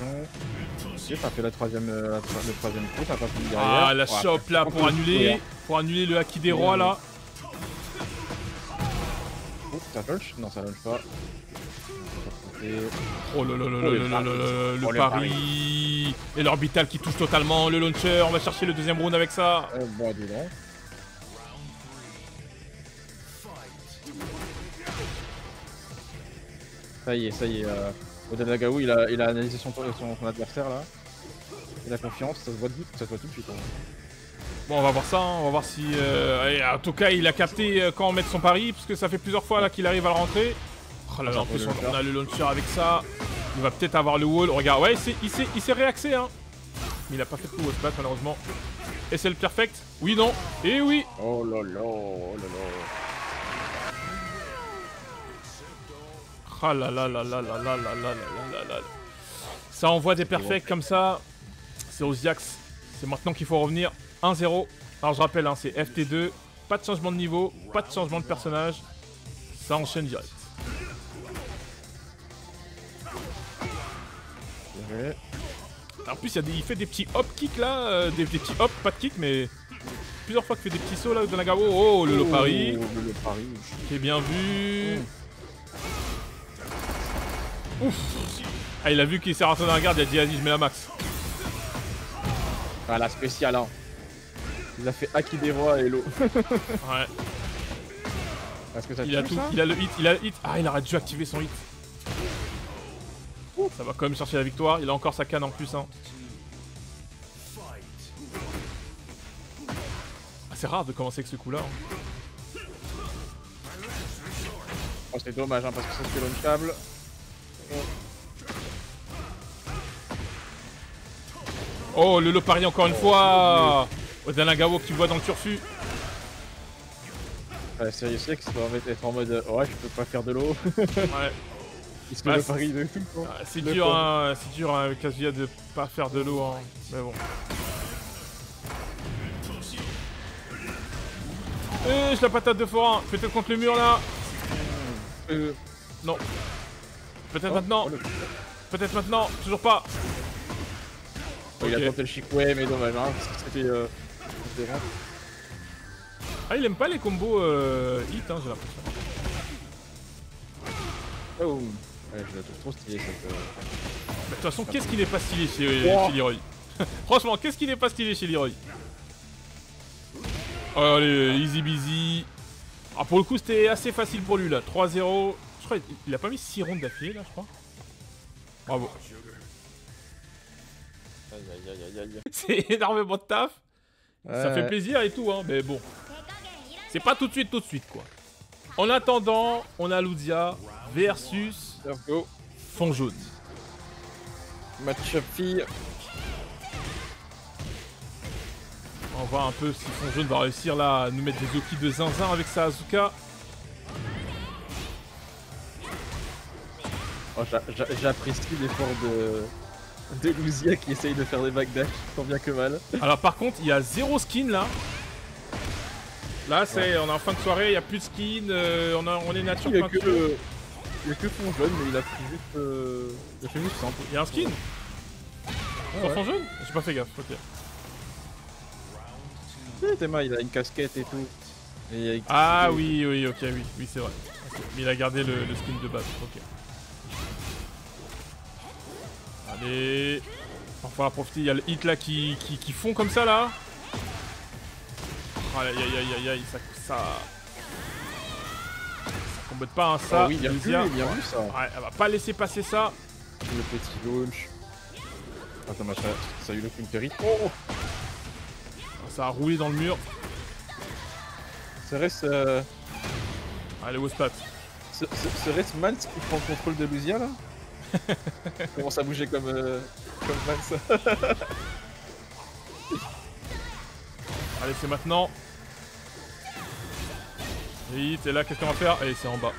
Ok, t'as fait la troisième, euh, le troisième coup, t'as pas fini derrière. Ah, la Ouais, chope là pour annuler, le pour annuler le Haki des rois là. Ouh, ça launch Non, ça launch pas. Et... Oh là là là Oh, là le pari. Oh. Et l'orbital qui touche totalement, le launcher. On va chercher le deuxième round avec ça. Euh, bon, dedans. Ça y est, ça y est. Euh... Odanagawa, il a, il a analysé son, son, son adversaire là. Il a confiance, ça se voit, tout- ça se voit tout de suite. hein. Bon, on va voir ça, hein, on va voir si... euh, en tout cas, il a capté euh, quand mettre son pari, parce que ça fait plusieurs fois là qu'il arrive à le rentrer. Oh là là, en plus, on, on a le launcher avec ça. Il va peut-être avoir le wall. Regarde, ouais, il s'est- réaxé, hein. Mais il a pas fait de coup au spot, malheureusement. Et c'est le perfect Oui, non Et oui Oh là là, oh là là. Ah là là là là là là là là là là là. Ça envoie des perfects comme ça. C'est Oziax. C'est maintenant qu'il faut revenir. 1-0. Alors je rappelle, hein, c'est FT2. Pas de changement de niveau, pas de changement de personnage. Ça enchaîne direct. En plus, il, y a des- il fait des petits hop kicks là. euh, des, des petits hop, pas de kick, mais. Plusieurs fois qu'il fait des petits sauts là de Nagawa. Oh, le Lopari. Oh, le Lopari. Qui est bien vu. Ouf. Ah, il a vu qu'il s'est rentré dans la garde, il a dit, vas-y, je mets la max. Ah, la spéciale, hein. Il a fait Haki des rois et Hello. Ouais. Est-ce que ça Il a tout, ça il a le hit, il a le hit. Ah, il aurait dû activer son hit. Ça va quand même chercher la victoire. Il a encore sa canne en plus. Hein. Ah, c'est rare de commencer avec ce coup-là. hein. Oh, c'est dommage, hein, parce que ça c'est launchable. Oh, le Lopari encore une fois. Odanagawa qui voit dans le turfu. Ouais, sérieux, c'est que ça va être en mode euh, ouais, je peux pas faire de l'eau. Ouais. Parce que Bah, le pari de. Ah, C'est dur, hein, c'est dur hein, avec Kazuya de pas faire de l'eau. Hein. Mais bon. Eh, je la patate de forain. Peut-être contre le mur là. Euh, Non. Peut-être oh, maintenant. oh, le- Peut-être maintenant. Toujours pas. Oh, Il a tenté le Shikwe, mais dommage, hein, parce que c'était. Euh... Ah, il aime pas les combos euh, hit, hein, j'ai l'impression. Oh. Ouais, je la trouve trop stylée cette. euh, Mais De toute façon, qu'est-ce qui n'est pas stylé chez, chez Leroy? Franchement, qu'est-ce qui n'est pas stylé chez Leroy? Oh, Allez, easy busy. Ah, pour le coup, c'était assez facile pour lui là. 3-0. Je crois qu'il il a pas mis 6 rondes d'affilée là, je crois. Bravo. Aïe aïe aïe aïe aïe. C'est énormément de taf. Ça fait plaisir et tout, hein, mais bon. C'est pas tout de suite, tout de suite quoi. En attendant, on a Ludia versus. Fond Jaune. Match-up fille. On va voir un peu si Fond Jaune va réussir là à nous mettre des Oki de zinzin avec sa Azuka. Oh, j'a- j'a- J'apprécie l'effort de. de Luzia qui essaye de faire des backdash, tant bien que mal. Alors par contre, il y a zéro skin là. Là, c'est, on est en fin de soirée, il y a plus de skin, euh, on, a- on est nature Il y a que. Il y a que fond jaune, mais il a pris juste. euh, Il a fait juste simple. Il y a un skin Sur ouais. fond jaune J'ai pas fait gaffe, ok. Théma, il a une casquette et tout. Et Ah oui, oui, ok, oui, oui, c'est vrai. Mais il a gardé le, le skin de base, ok. Allez. On va profiter, il y a le hit là qui, qui, qui fond comme ça là. Aïe aïe aïe aïe aïe ça. Ça, ça combatte pas, hein, ça. Ah oui, bien vu, bien vu ça. Ouais, elle va pas laisser passer ça. Le petit launch. Attends, moi, ça, ça a eu le countery. Oh Ça a roulé dans le mur. Serait-ce euh, Allez, au spot. se- se- serait-ce Mans qui prend le contrôle de Luzia là? Commence à bouger comme, euh, comme Mans. Allez, c'est maintenant. Hit, et là, qu'est-ce qu'on va faire? Allez, c'est en bas.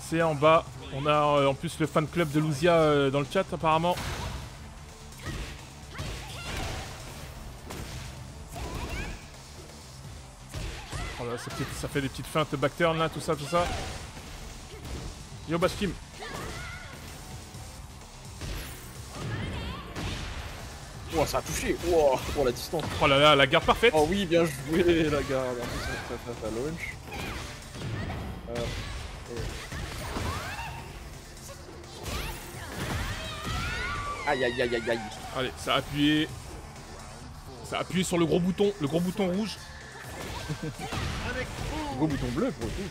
C'est en bas. On a euh, en plus le fan club de Luzia euh, dans le chat, apparemment. Oh là, ça, fait- ça fait des petites feintes backturn là, tout ça, tout ça. Yo, Bashkim. Oh, ça a touché Oh, oh la distance Oh là là, la garde parfaite. Oh oui, bien joué la garde En launch. Euh. Aïe aïe aïe aïe aïe Allez, ça a appuyé. Ça a appuyé sur le gros bouton, le gros bouton rouge. Gros bouton bleu pour le coup.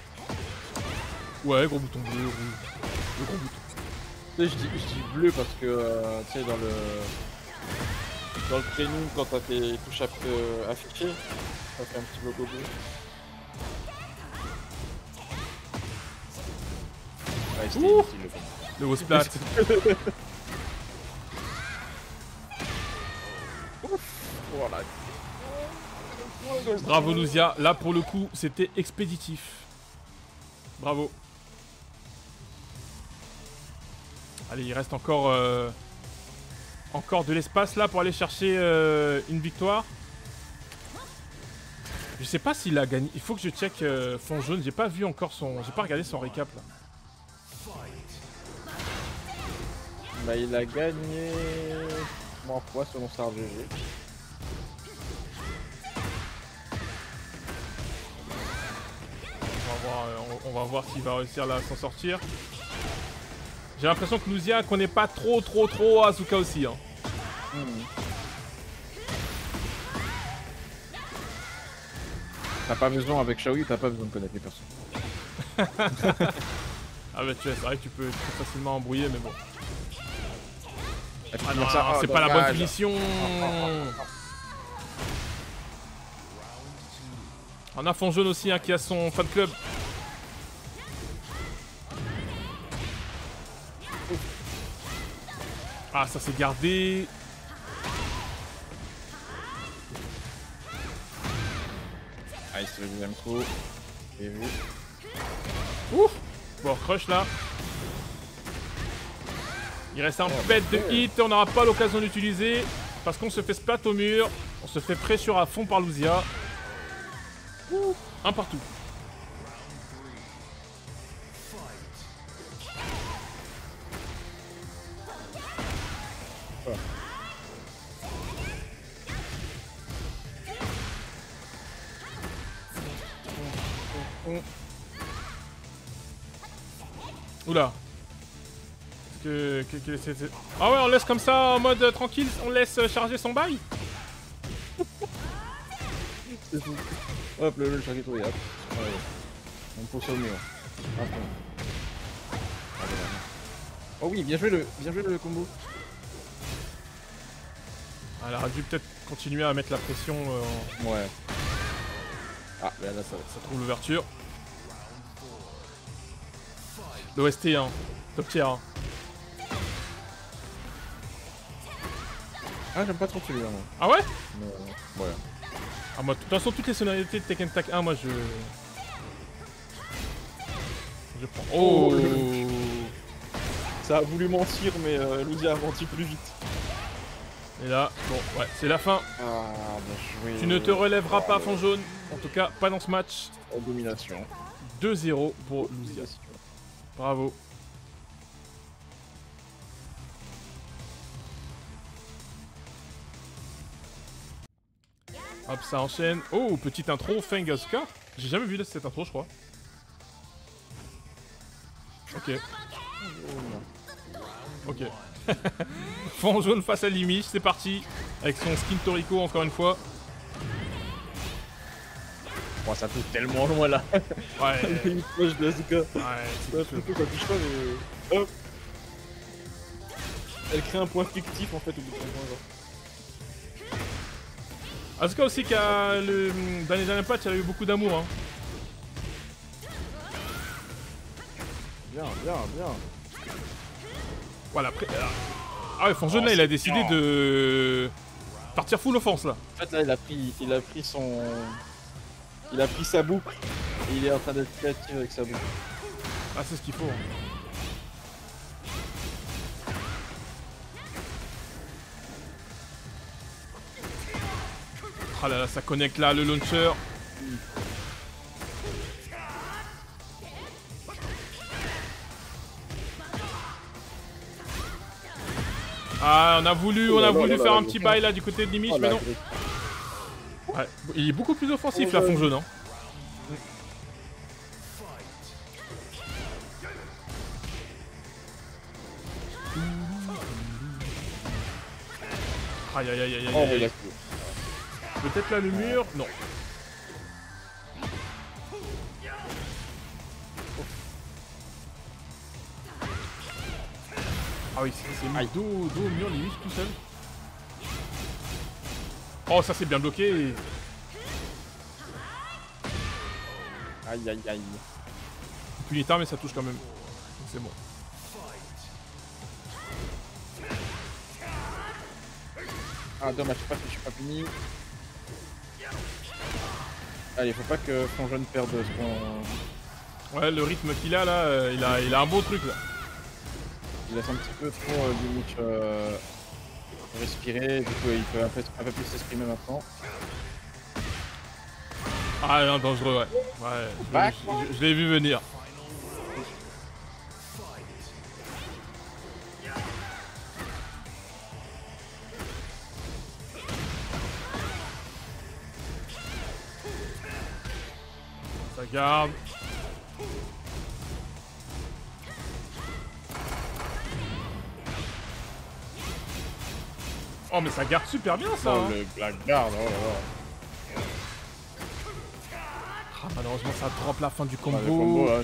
Ouais, gros bouton bleu, rouge. Le gros bouton. Tu sais, je dis, je dis bleu parce que, euh, tu sais, dans le... Dans le training, quand t'as tes touches euh, affichées, ça fait un petit logo bleu. Ouais, c'était Ouh. inutile, le con. Le haut splat. Voilà. Bravo Luzia. Là pour le coup, c'était expéditif. Bravo. Allez, il reste encore euh, encore de l'espace là pour aller chercher euh, une victoire. Je sais pas s'il a gagné. Il faut que je check euh, fond jaune. J'ai pas vu encore son. J'ai pas regardé son récap là. Bah, il a gagné... Moins fois selon sa RGG. On va voir, euh, on, on va voir s'il va réussir là à s'en sortir. J'ai l'impression que Luzia connaît pas trop trop trop Asuka aussi. Hein. T'as pas besoin, avec Shaoyu, t'as pas besoin de connaître les personnes. Ah bah tu vois, c'est vrai que tu peux, tu peux facilement embrouiller mais bon. Ah, non, ça, ah, c'est pas la bonne finition. On a fond jaune aussi hein, qui a son fan club. Ah ça s'est gardé. Ah, il se fait le deuxième coup. J'ai vu. Ouh Bon crush là. Il reste un pet de hit, on n'aura pas l'occasion d'utiliser. Parce qu'on se fait splat au mur. On se fait pression à fond par Luzia. Ouh, Un partout. Oula. Est-ce que, que- que- Ah ouais, on laisse comme ça en mode euh, tranquille, on laisse euh, charger son bail Hop, le, le chargé hop. On pousse au mur. Oh oui, bien joué le, bien joué le combo. Elle aurait dû peut-être continuer à mettre la pression, euh, en- Ouais. Ah, bah là, ça, ça trouve l'ouverture. L'OST, hein. Top tier, hein. Ah, j'aime pas trop celui-là, moi. Ah ouais? Mais, euh, ouais. Ah moi, de toute façon, toutes les sonorités de Tekken Tag 1, moi, je... Je prends. Oh, Ça a voulu mentir, mais euh, Ludia a menti plus vite. Et là, bon, ouais, c'est la fin. Ah, bien joué. Tu ne te relèveras pas, fond jaune. En tout cas, pas dans ce match. En domination. 2-0 pour Luzia. Bravo. Hop, ça enchaîne. Oh, petite intro, Feng Asuka. J'ai jamais vu cette intro, je crois. Ok. Ok. Fond jaune face à Limish, c'est parti. Avec son skin Toriko, encore une fois. Ça touche tellement loin là. Ouais, Il est proche de Asuka. ouais, ça touche pas, mais. Hop Elle crée un point fictif en fait au bout de son point, genre. Asuka aussi qui a le dans les derniers patchs, elle a eu beaucoup d'amour. Hein. Bien, bien, bien. Voilà. Après, euh, ah ouais, Fond jaune là, il a décidé de partir full offense là. En fait là il a pris il a pris son. Il a pris sa boucle et il est en train d'être créatif avec sa boucle. Ah, c'est ce qu'il faut. hein. Ah là là, ça connecte là le launcher. Ah, on a voulu, Oh on a là voulu faire un petit bail là du côté de Nimish, Oh, mais non. Ouais, il est beaucoup plus offensif là, ouais. fond jaune. Hein. Aïe aïe aïe aïe aïe. Aïe. Peut-être là le mur Non. Ah oui, c'est mis dos, dos au mur limite tout seul. Oh ça c'est bien bloqué. Aïe aïe aïe. Punita mais ça touche quand même. C'est bon. Ah dommage, pas que je suis pas fini. Allez, faut pas que son jeune perde son... Ouais le rythme qu'il a là, euh, il a, il a un beau truc là. Il laisse un petit peu trop euh, limite euh, respirer, du coup il peut un peu, un peu plus s'exprimer maintenant. Ah non dangereux ouais. Ouais. je- je- je l'ai vu venir. Ça garde. Oh mais ça garde super bien ça Oh, hein. le, la garde, oh. Ah, Malheureusement ça drop la fin du Ah, combo. le combo, hein.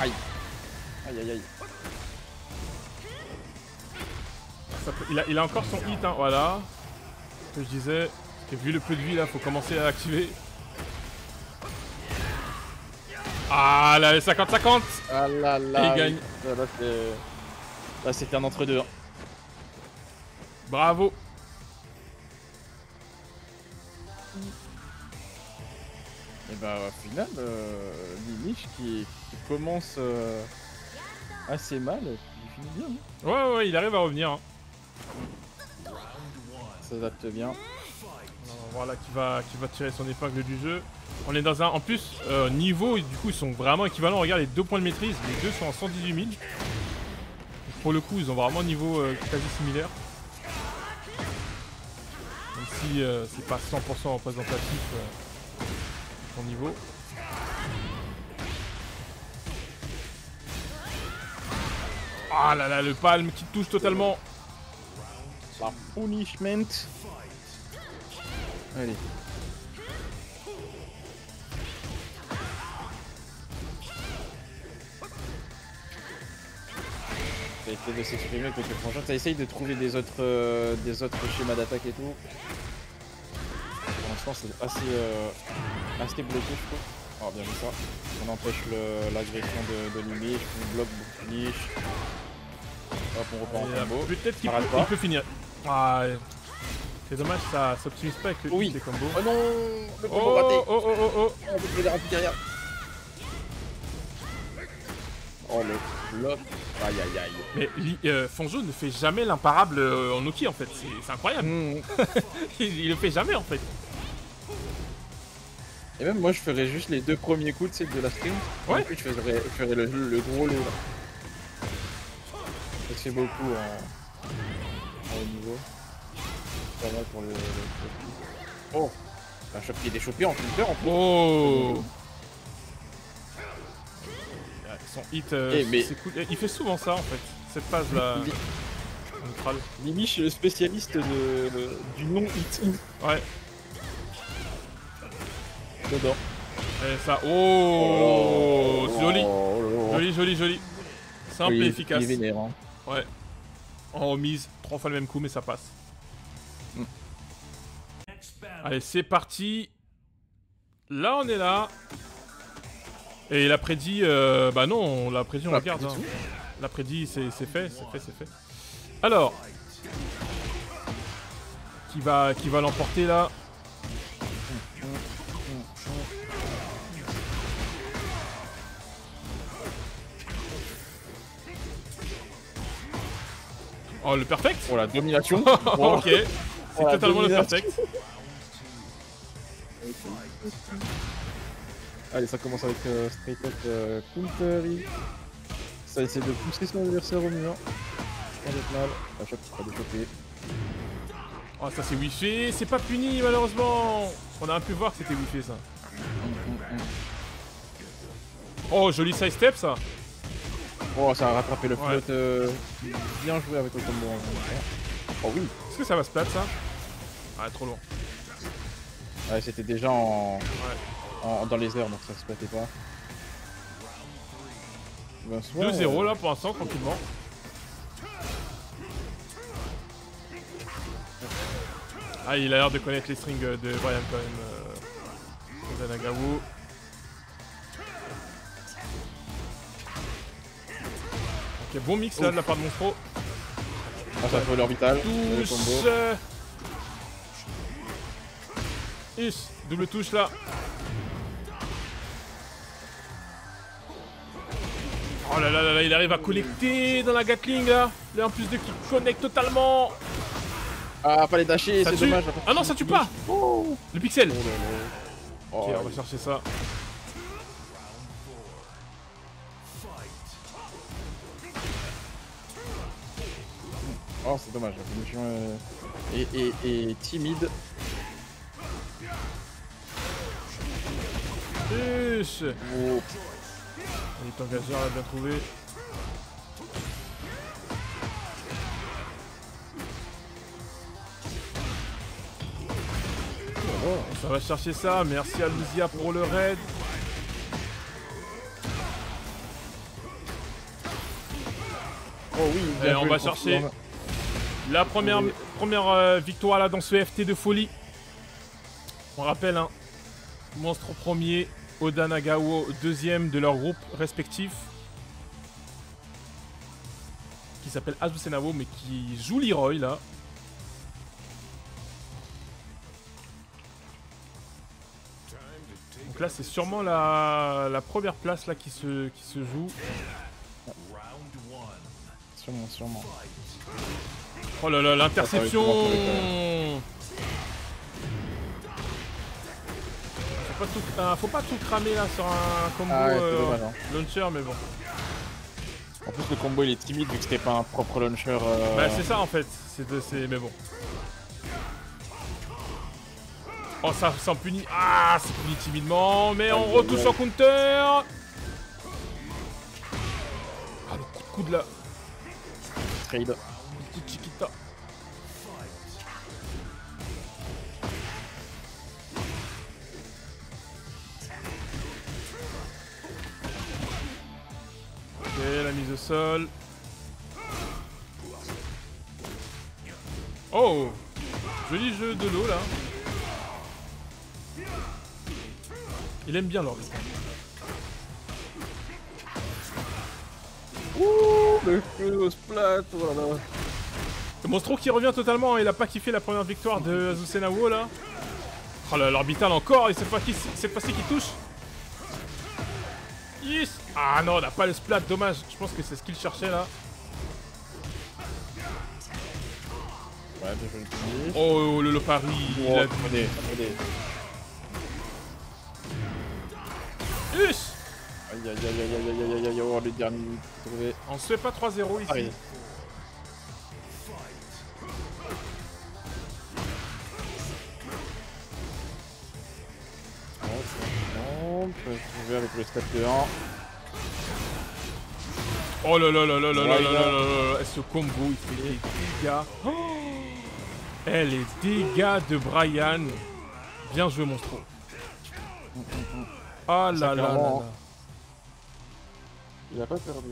Aïe. Aïe aïe aïe. Ça il, a, il a encore son hit, hein, voilà. Ce que je disais, vu le peu de vie là, faut commencer à l'activer. Ah là, les 50-50 Ah là là. Et il gagne. Là, c'était un entre deux. hein. Bravo Et bah au final, euh, Mimich qui, qui commence euh, assez mal, il finit bien. hein. Ouais, ouais, il arrive à revenir. hein. Ça s'adapte bien. Voilà, qui va, qui va tirer son épingle du jeu. On est dans un... En plus, euh, niveau, du coup, ils sont vraiment équivalents. Regarde, les deux points de maîtrise, les deux sont en 118 000. Donc, pour le coup, ils ont vraiment un niveau euh, quasi similaire. Même si euh, c'est pas 100% représentatif son niveau. Ah là là, le palme qui touche totalement. La punishment. Allez. Ça essaie de s'exprimer parce que franchement, ça essaye de trouver des autres, euh, des autres schémas d'attaque et tout. Pour l'instant, c'est assez, euh, assez bloqué, je trouve. Alors, bien vu ça. On empêche l'agression de, de on bloque beaucoup de niche. Hop, on repart en combo. Peut-être qu'il peut, finir. Ah. C'est dommage, ça s'optimise pas avec le Oui. combos. Oh non Le combo Oh, raté oh, oh, oh, oh. Derrière. Oh le bloc. Aïe aïe aïe. Mais euh, Fonjo ne fait jamais l'imparable euh, en Oki en fait, c'est c'est incroyable. Hmm. il, il le fait jamais en fait. Et même moi je ferais juste les deux premiers coups sais, de la stream. Ouais. Et puis je ferais, je ferais le, le gros lot là. Fait beaucoup en haut niveau. Pas mal pour le. le... Oh Un choc qui est déchopé en Twitter en plus. Oh Son hit, euh, Eh, mais- cool. Il fait souvent ça en fait, cette phase là. Limich le spécialiste de, du non-hit. Ouais, J'adore. et ça. Oh, c'est joli, Oh, là. joli, joli, joli. Simple Oui, et efficace. Il est vénère. Hein. Ouais. En remise, trois fois le même coup, mais ça passe. Allez, c'est parti. Là, on est là. Et il a prédit. euh, bah non, on l'a prédit, on Pas le garde. prédit hein. L'a prédit, c'est fait, c'est fait, c'est fait. Alors. Qui va, qui va l'emporter là? Oh, le perfect? Oh la domination. Ok, c'est Oh, la totalement le perfect. Allez, ça commence avec euh, straight up euh, countery. Ça essaie de pousser son adversaire au mur. Mal. La déchopé. Oh, ça c'est wifi, c'est pas puni malheureusement. On a pu voir que c'était wifi ça. Oh, joli side step ça. Oh, ça a rattrapé le Ouais. float. euh, bien joué avec le combo. temps. Oh oui. Est-ce que ça va se plat ça? Ah, trop loin. Ouais, c'était déjà en... en- dans les heures, donc ça se battait pas. Ben, soit, 2-0 euh, là pour l'instant, tranquillement. Ah, il a l'air de connaître les strings de Brian quand même. Euh. Ok, bon mix là de la part de Monstro. Ah, ça fait l'orbital. Touche euh, double touche là. Oh là là là là, il arrive à collecter dans la Gatling là. Là en plus de qui connecte totalement. Ah, fallait dasher, c'est dommage. Ah non, ça tue pas. Oh, Le pixel. oh. Ok, Oh, on va chercher ça. oh, c'est dommage. La punition euh, est, est- est timide. Ish. Oh, Il est engagé, on l'a bien trouvé. Ça va chercher ça, merci à Luzia pour le raid. oh oui, on va chercher. La première, Oui. première euh, victoire là dans ce FT de folie. On rappelle, hein, Monstre premier, Oda Nagao deuxième de leur groupe respectif. Qui s'appelle Azusenavo mais qui joue Leroy là. Donc là c'est sûrement la, la première place là qui se, qui se joue. Sûrement, sûrement. Oh là là, l'interception faut pas, tout, faut pas tout cramer là sur un combo Ah ouais, euh, dommage. hein. launcher, mais bon. En plus, le combo il est timide vu que c'était pas un propre launcher. euh, Bah c'est ça en fait, c'est mais bon. Oh ça s'en punit, ah c'est puni timidement, mais on retouche en counter Ah le coup de coude là, trade. Sol. Oh Joli jeu de l'eau là. Il aime bien l'orbite. Ouh, le feu au splat, oh. Le Monstro qui revient totalement, il a pas kiffé la première victoire de Azusenawo là. Oh là, l'orbital encore, et cette fois-ci cette fois-ci qui touche. Yes Ah non, on n'a pas le splat, dommage. Je pense que c'est ce qu'il cherchait là. Ouais, bien joué le puni. Oh, le, le pari. il Oh, a- attendez, attendez. Yes Aïe aïe aïe aïe aïe aïe aïe aïe aïe, oh le dernier trouvé. On se fait pas 3-0 ici. Ah oui. Hop, je vais avec le step de 1. Oh là là là là là là là là là là là. Ce combo, il fait des dégâts. Oh Eh, les dégâts de Brian. Bien joué, Monstro. Ah là là là clairement. là. Il a pas perdu.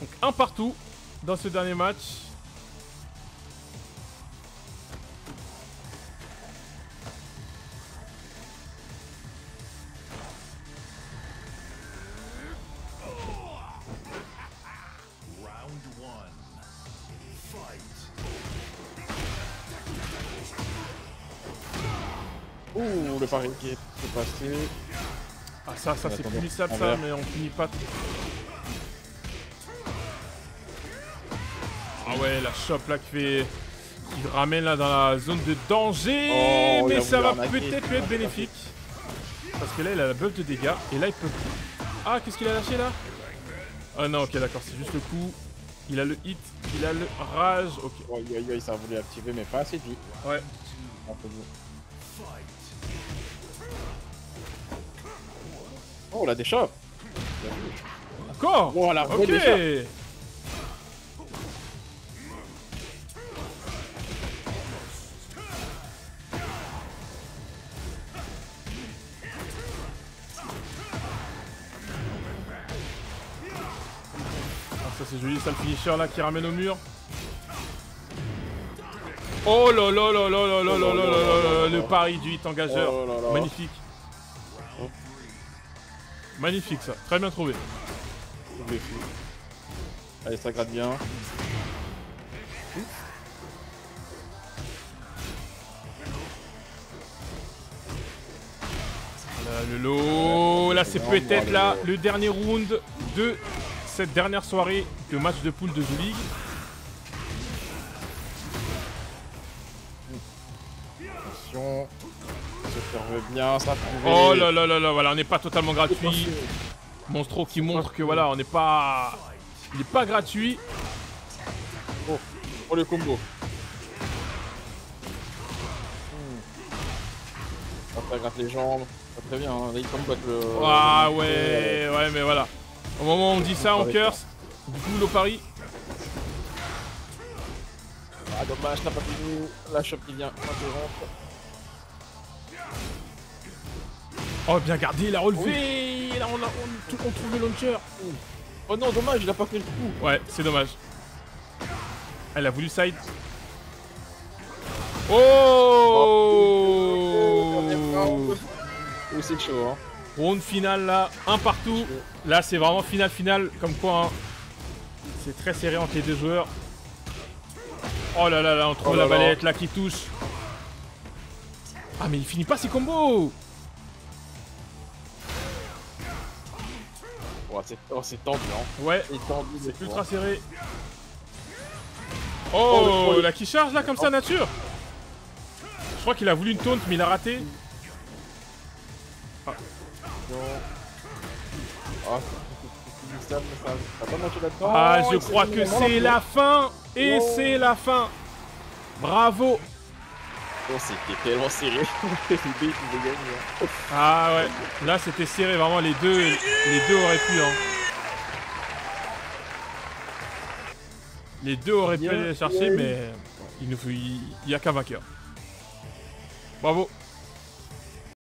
Donc un partout dans ce dernier match. Qui est est passé. Ah ça, ça c'est punissable ça, mais on punit pas. Ah ouais, la shop là qui fait... qui ramène là dans la zone de danger, Oh, mais ça va peut-être lui être bénéfique. Parce que là il a la buff de dégâts, et là il peut... Ah, qu'est-ce qu'il a lâché là? Ah non, ok d'accord, c'est juste le coup. Il a le hit, il a le rage, ok. Aïe, ça a voulu activer, mais pas assez vite. Ouais. Un peu Oh, la déchappe D'accord Oh, la vraie okay. Ah, c'est joli ça le finisher là qui ramène au mur. Oh là là là là là là là là là le pari du hit engageur. Magnifique. Magnifique ça, très bien trouvé. Allez, ça gratte bien. Là, le lot, là c'est peut-être là le dernier round de cette dernière soirée de match de poule de Zoo League. Attention. Se ferme bien. Oh là là là là, voilà, on n'est pas totalement gratuit. Monstro qui montre que voilà, on n'est pas... Il n'est pas gratuit. Oh le combo. Hmm. Après, gratte les jambes. Pas très bien, hein. il combat le. Ah ouais, ouais, mais voilà. Au moment où on dit ça, on curse. Du coup, le pari. Ah dommage, t'as pas fini. La shop qui vient interrompre. Oh, bien gardé, il a relevé. Là, on, a, on, trouve le launcher. Oh non, dommage, il a pas fait le coup. Ouais, c'est dommage. Elle a voulu side. Oh Oh, c'est chaud, hein. Round final là, un partout. Là, c'est vraiment final final, comme quoi. hein. C'est très serré entre les deux joueurs. Oh là là là, on trouve Oh la là. balette là qui touche. Ah mais il finit pas ses combos Oh, c'est oh, c'est tendu, hein. Ouais, C'est ultra serré. Oh, Oh, là qui charge là comme ça nature. Je crois qu'il a voulu une taunt mais il a raté. Ah, là-dedans? Ah, Oh, je crois que c'est la fin. Et Oh. c'est la fin. Bravo Oh, c'était tellement serré. Hein. Ah ouais, là c'était serré vraiment les deux les deux auraient pu hein. Les deux auraient pu aller chercher mais il ne faut il, il y a qu'un vainqueur. Bravo.